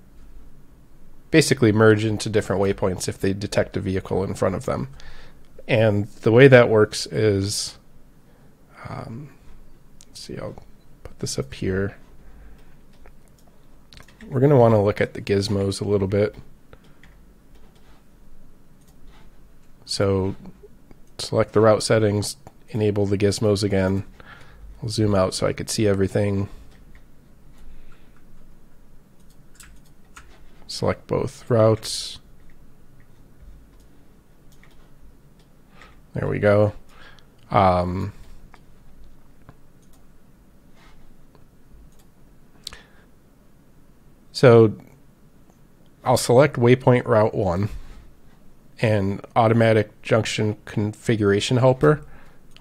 basically merge into different waypoints if they detect a vehicle in front of them. And the way that works is, um, let's see, I'll put this up here. We're going to want to look at the gizmos a little bit. So select the route settings, enable the gizmos again. I'll zoom out so I could see everything. Select both routes. There we go. Um, so I'll select waypoint route 1 and automatic junction configuration helper.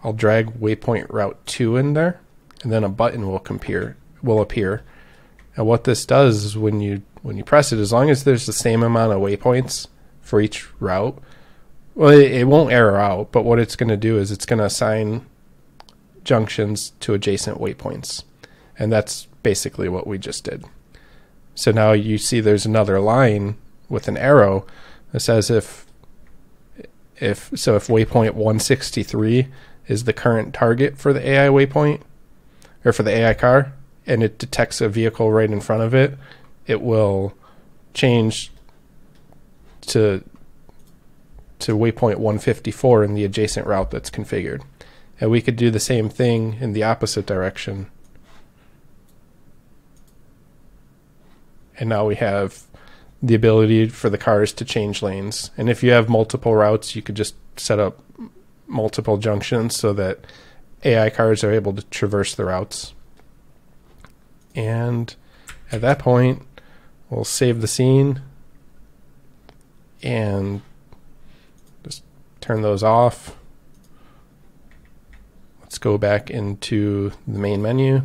I'll drag waypoint route 2 in there and then a button will compare will appear. And what this does is when you when you press it as long as there's the same amount of waypoints for each route, well it, it won't error out, but what it's going to do is it's going to assign junctions to adjacent waypoints. And that's basically what we just did. So now you see there's another line with an arrow that says if if so if waypoint 163 is the current target for the AI waypoint or for the AI car and it detects a vehicle right in front of it, it will change to to waypoint 154 in the adjacent route that's configured. And we could do the same thing in the opposite direction. And now we have the ability for the cars to change lanes. And if you have multiple routes, you could just set up multiple junctions so that AI cars are able to traverse the routes. And at that point, we'll save the scene and just turn those off. Let's go back into the main menu.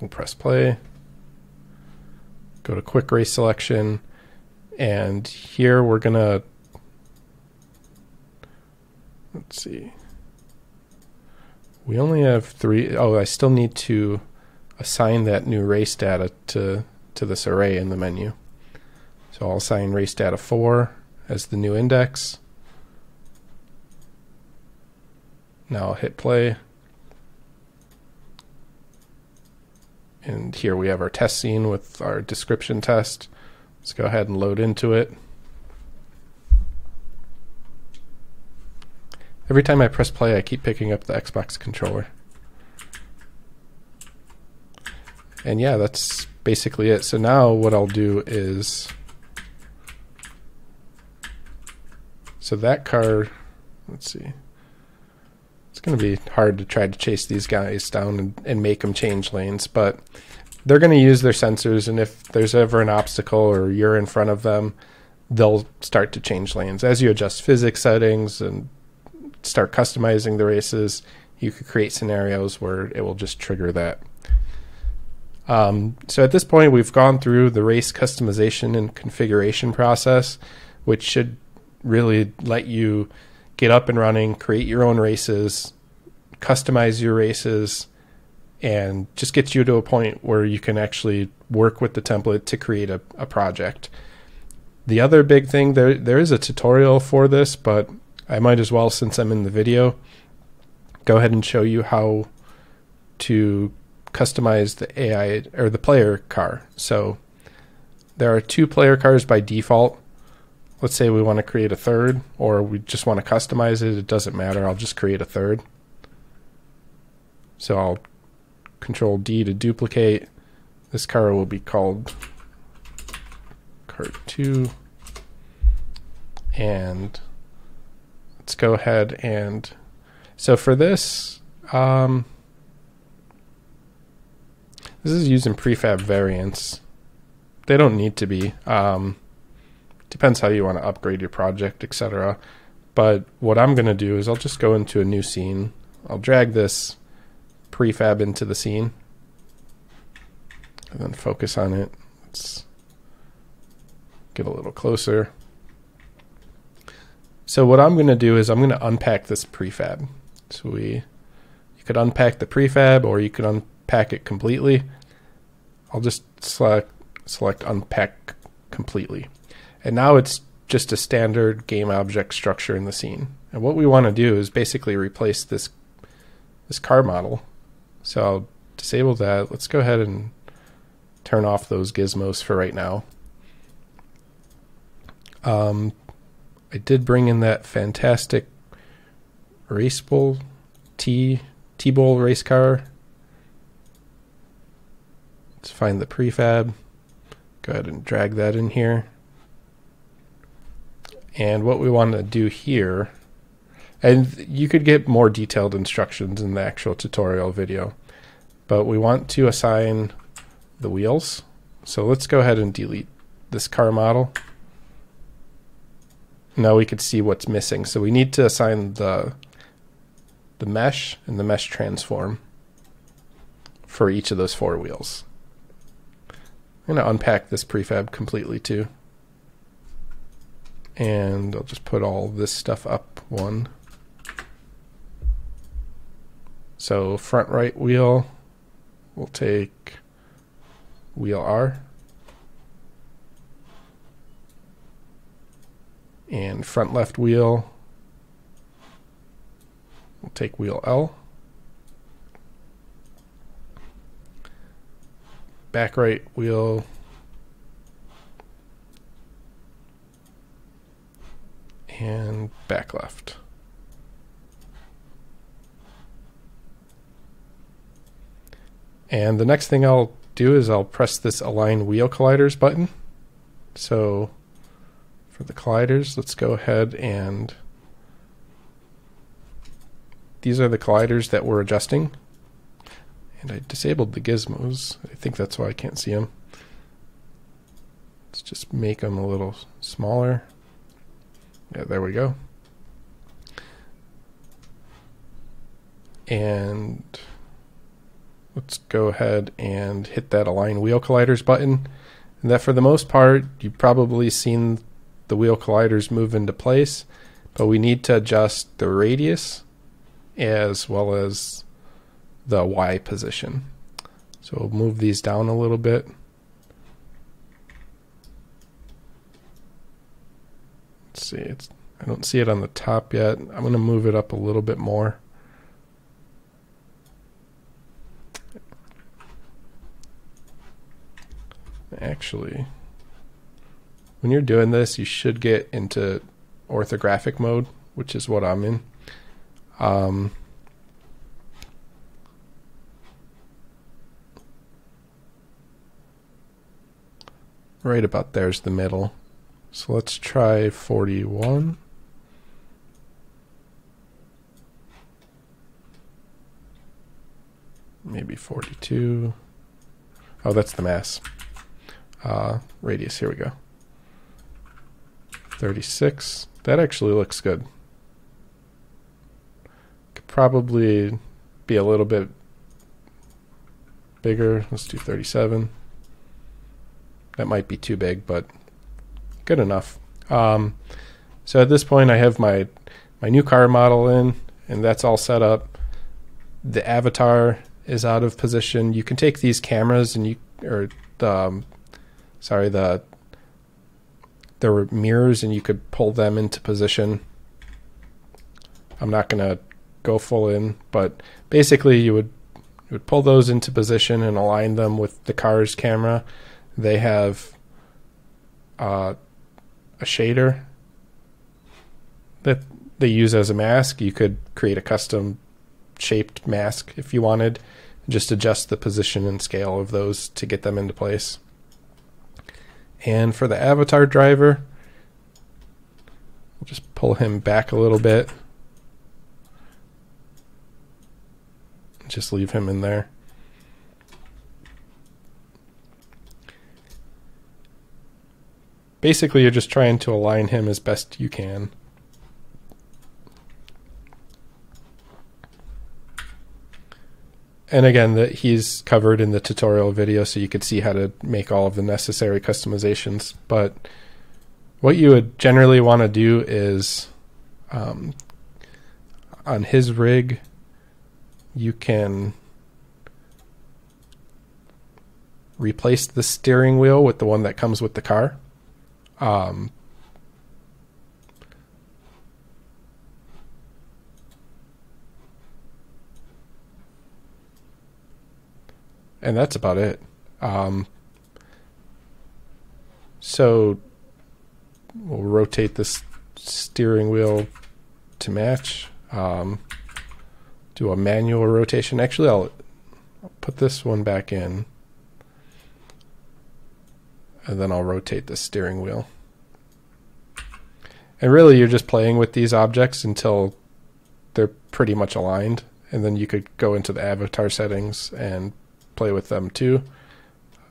We'll press play go to quick race selection and here we're gonna let's see we only have three oh I still need to assign that new race data to to this array in the menu so I'll assign race data 4 as the new index now I'll hit play And here we have our test scene with our description test. Let's go ahead and load into it. Every time I press play, I keep picking up the Xbox controller. And yeah, that's basically it. So now what I'll do is... So that car, let's see It's going to be hard to try to chase these guys down and, and make them change lanes, but they're going to use their sensors, and if there's ever an obstacle or you're in front of them, they'll start to change lanes. As you adjust physics settings and start customizing the races, you could create scenarios where it will just trigger that. Um, so at this point, we've gone through the race customization and configuration process, which should really let you get up and running, create your own races, customize your races, and just get you to a point where you can actually work with the template to create a, a project. The other big thing there there is a tutorial for this, but I might as well since I'm in the video go ahead and show you how to customize the AI or the player car. So there are two player cars by default. Let's say we want to create a third or we just want to customize it. It doesn't matter. I'll just create a third. So I'll control D to duplicate. This car will be called cart 2 and let's go ahead and so for this um, this is using prefab variants. They don't need to be um, depends how you want to upgrade your project etc but what I'm going to do is I'll just go into a new scene. I'll drag this prefab into the scene and then focus on it. Let's get a little closer. So what I'm going to do is I'm going to unpack this prefab. So we, you could unpack the prefab or you could unpack it completely. I'll just select, select unpack completely. And now it's just a standard game object structure in the scene. And what we want to do is basically replace this, this car model. So I'll disable that. Let's go ahead and turn off those gizmos for right now. Um, I did bring in that fantastic race bowl T T bowl race car. Let's find the prefab. Go ahead and drag that in here. And what we want to do here, and you could get more detailed instructions in the actual tutorial video, but we want to assign the wheels. So let's go ahead and delete this car model. Now we could see what's missing. So we need to assign the the mesh and the mesh transform for each of those four wheels. I'm going to unpack this prefab completely too. And I'll just put all this stuff up one. So front right wheel, we'll take wheel R. and front left wheel, we'll take wheel L. Back right wheel, and back left. And the next thing I'll do is I'll press this align wheel colliders button. So for the colliders, let's go ahead and these are the colliders that we're adjusting. And I disabled the gizmos. I think that's why I can't see them. Let's just make them a little smaller. Yeah, there we go. And let's go ahead and hit that align wheel colliders button. And that for the most part, you've probably seen the wheel colliders move into place, but we need to adjust the radius as well as the Y position. So we'll move these down a little bit. Let's see, it's I don't see it on the top yet. I'm going to move it up a little bit more. Actually, when you're doing this, you should get into orthographic mode, which is what I'm in. Um, right about there's the middle. So let's try 41. Maybe 42. Oh, that's the mass. Uh, radius, here we go. 36. That actually looks good. Could probably be a little bit bigger. Let's do 37. That might be too big, but good enough. Um, so at this point, I have my my new car model in, and that's all set up. The avatar is out of position. You can take these cameras and you or the um, sorry the there were mirrors and you could pull them into position. I'm not gonna go full in, but basically you would you would pull those into position and align them with the car's camera. They have uh, a shader that they use as a mask. You could create a custom shaped mask if you wanted. Just adjust the position and scale of those to get them into place. And for the avatar driver, we'll just pull him back a little bit. Just leave him in there. Basically, you're just trying to align him as best you can. And again that he's covered in the tutorial video so you could see how to make all of the necessary customizations. But what you would generally want to do is um, on his rig you can replace the steering wheel with the one that comes with the car. Um, and that's about it. Um, so we'll rotate this steering wheel to match. Um, do a manual rotation. Actually, I'll, I'll put this one back in, and then I'll rotate the steering wheel. And really, you're just playing with these objects until they're pretty much aligned, and then you could go into the avatar settings and play with them too.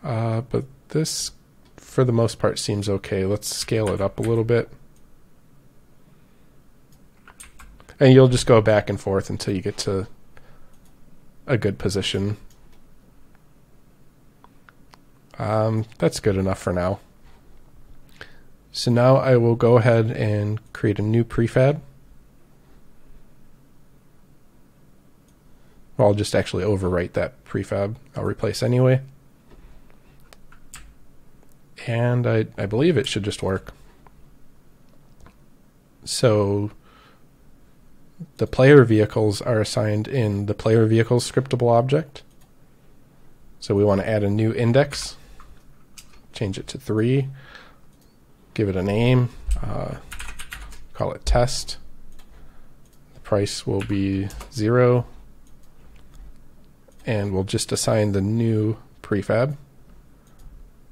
Uh, but this, for the most part, seems okay. Let's scale it up a little bit. And you'll just go back and forth until you get to a good position. Um, that's good enough for now. So now I will go ahead and create a new prefab. I'll just actually overwrite that prefab. I'll replace anyway. And I, I believe it should just work. So the player vehicles are assigned in the player vehicles scriptable object. So we want to add a new index, change it to 3, give it a name, uh, call it test. The price will be 0 and we'll just assign the new prefab.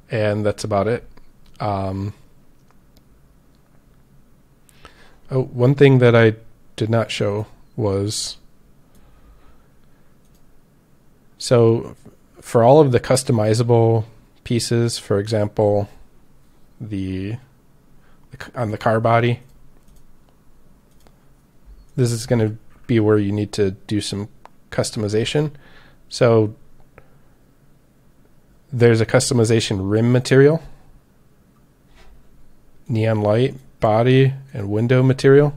And that's about it. Um, oh, one thing that I did not show was so for all of the customizable pieces, for example, the on the car body, this is going to be where you need to do some customization. So there's a customization rim material, neon light, body, and window material.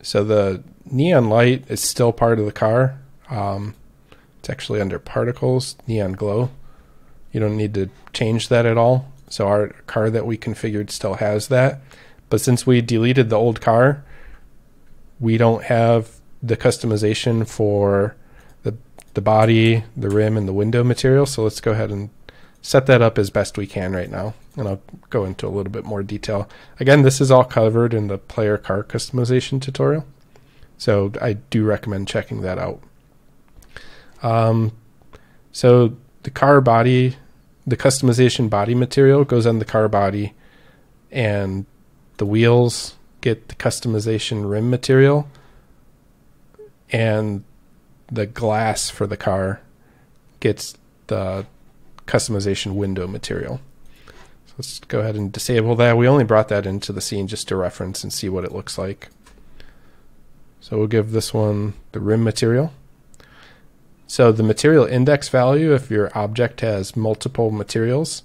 So the neon light is still part of the car. Um, it's actually under particles, neon glow. You don't need to change that at all. So our car that we configured still has that. But since we deleted the old car, we don't have the customization for the the body, the rim, and the window material. So let's go ahead and set that up as best we can right now. And I'll go into a little bit more detail. Again, this is all covered in the player car customization tutorial. So I do recommend checking that out. Um, so the car body, the customization body material goes on the car body, and the wheels get the customization rim material and the glass for the car gets the customization window material. So let's go ahead and disable that. We only brought that into the scene just to reference and see what it looks like. So we'll give this one the rim material. So the material index value, if your object has multiple materials,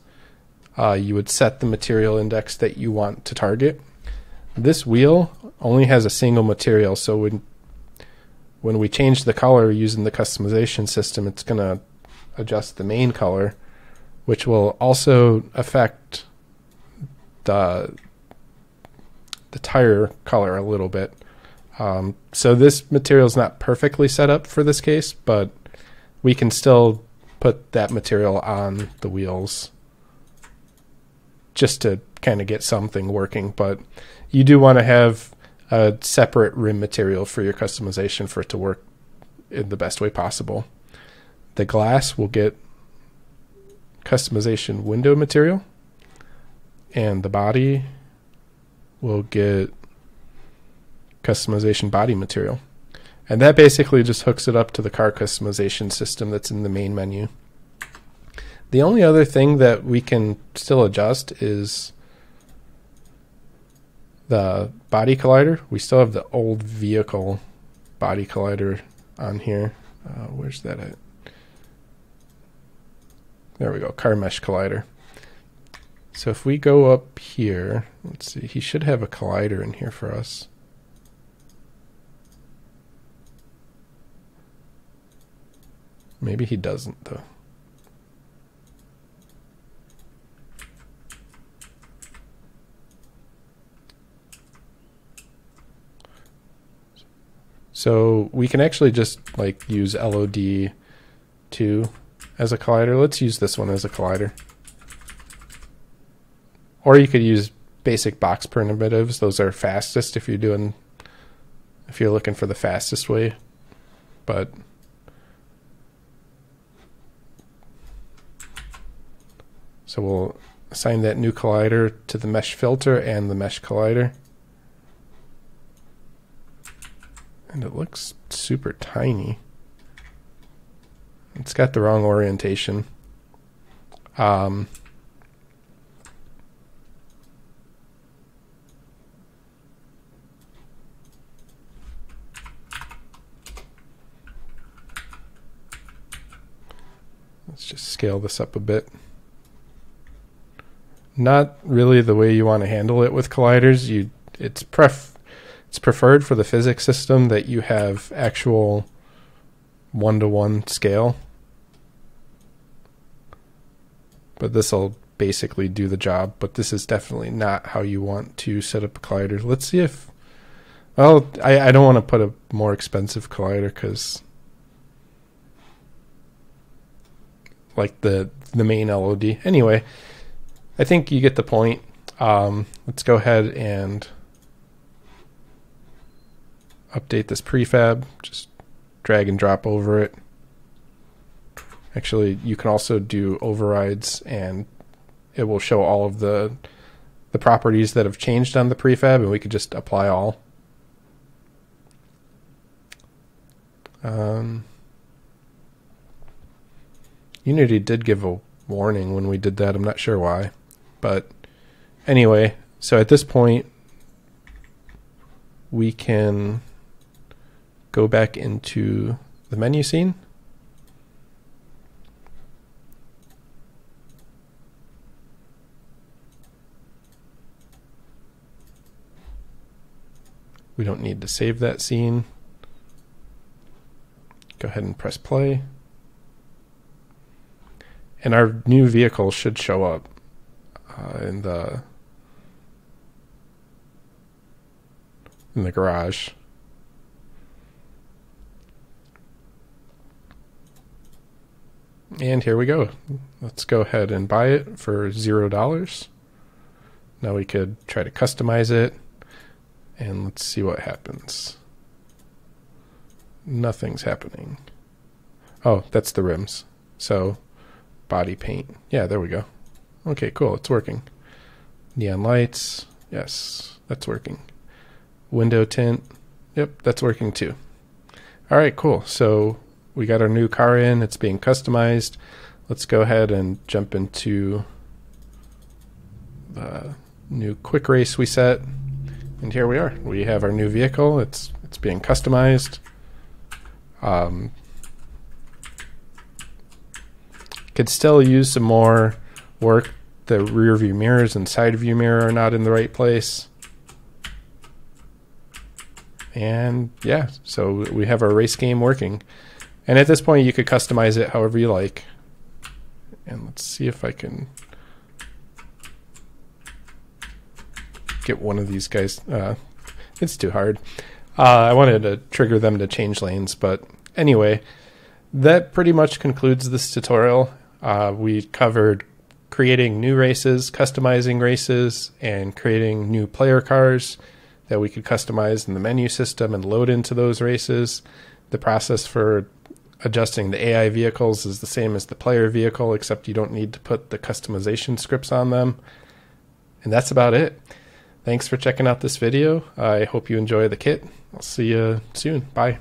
uh, you would set the material index that you want to target. This wheel only has a single material, so when when we change the color using the customization system, it's going to adjust the main color, which will also affect the the tire color a little bit. Um, so this material is not perfectly set up for this case, but we can still put that material on the wheels just to kind of get something working. But you do want to have a separate rim material for your customization for it to work in the best way possible. The glass will get customization window material, and the body will get customization body material. And that basically just hooks it up to the car customization system that's in the main menu. The only other thing that we can still adjust is the body collider. We still have the old vehicle body collider on here. Uh, where's that at? There we go, car mesh collider. So if we go up here, let's see, he should have a collider in here for us. Maybe he doesn't though. So we can actually just like use LOD2 as a collider. Let's use this one as a collider. Or you could use basic box primitives. Those are fastest if you're doing if you're looking for the fastest way. But so we'll assign that new collider to the mesh filter and the mesh collider. And it looks super tiny. It's got the wrong orientation. Um, let's just scale this up a bit. Not really the way you want to handle it with colliders. You, it's pref it's preferred for the physics system that you have actual one to one scale. But this will basically do the job, but this is definitely not how you want to set up a collider. Let's see if. Well, I, I don't want to put a more expensive collider because. Like the the main LOD. Anyway, I think you get the point. Um, let's go ahead and update this prefab, just drag and drop over it. Actually, you can also do overrides and it will show all of the the properties that have changed on the prefab and we could just apply all. Um, Unity did give a warning when we did that. I'm not sure why. But anyway, so at this point, we can go back into the menu scene. We don't need to save that scene. Go ahead and press play. And our new vehicle should show up uh, in the in the garage. And here we go. Let's go ahead and buy it for zero dollars. Now we could try to customize it and let's see what happens. Nothing's happening. Oh, that's the rims. So body paint. Yeah, there we go. Okay, cool. It's working. Neon lights. Yes, that's working. Window tint. Yep, that's working too. All right, cool. So we got our new car in. It's being customized. Let's go ahead and jump into the new quick race we set. And here we are. We have our new vehicle. It's it's being customized. Um, Could still use some more work. The rear view mirrors and side view mirror are not in the right place. And yeah, so we have our race game working. And at this point, you could customize it however you like. And let's see if I can get one of these guys. Uh, it's too hard. Uh, I wanted to trigger them to change lanes, but anyway, that pretty much concludes this tutorial. Uh, we covered creating new races, customizing races, and creating new player cars that we could customize in the menu system and load into those races. The process for adjusting the AI vehicles is the same as the player vehicle, except you don't need to put the customization scripts on them. And that's about it. Thanks for checking out this video. I hope you enjoy the kit. I'll see you soon. Bye.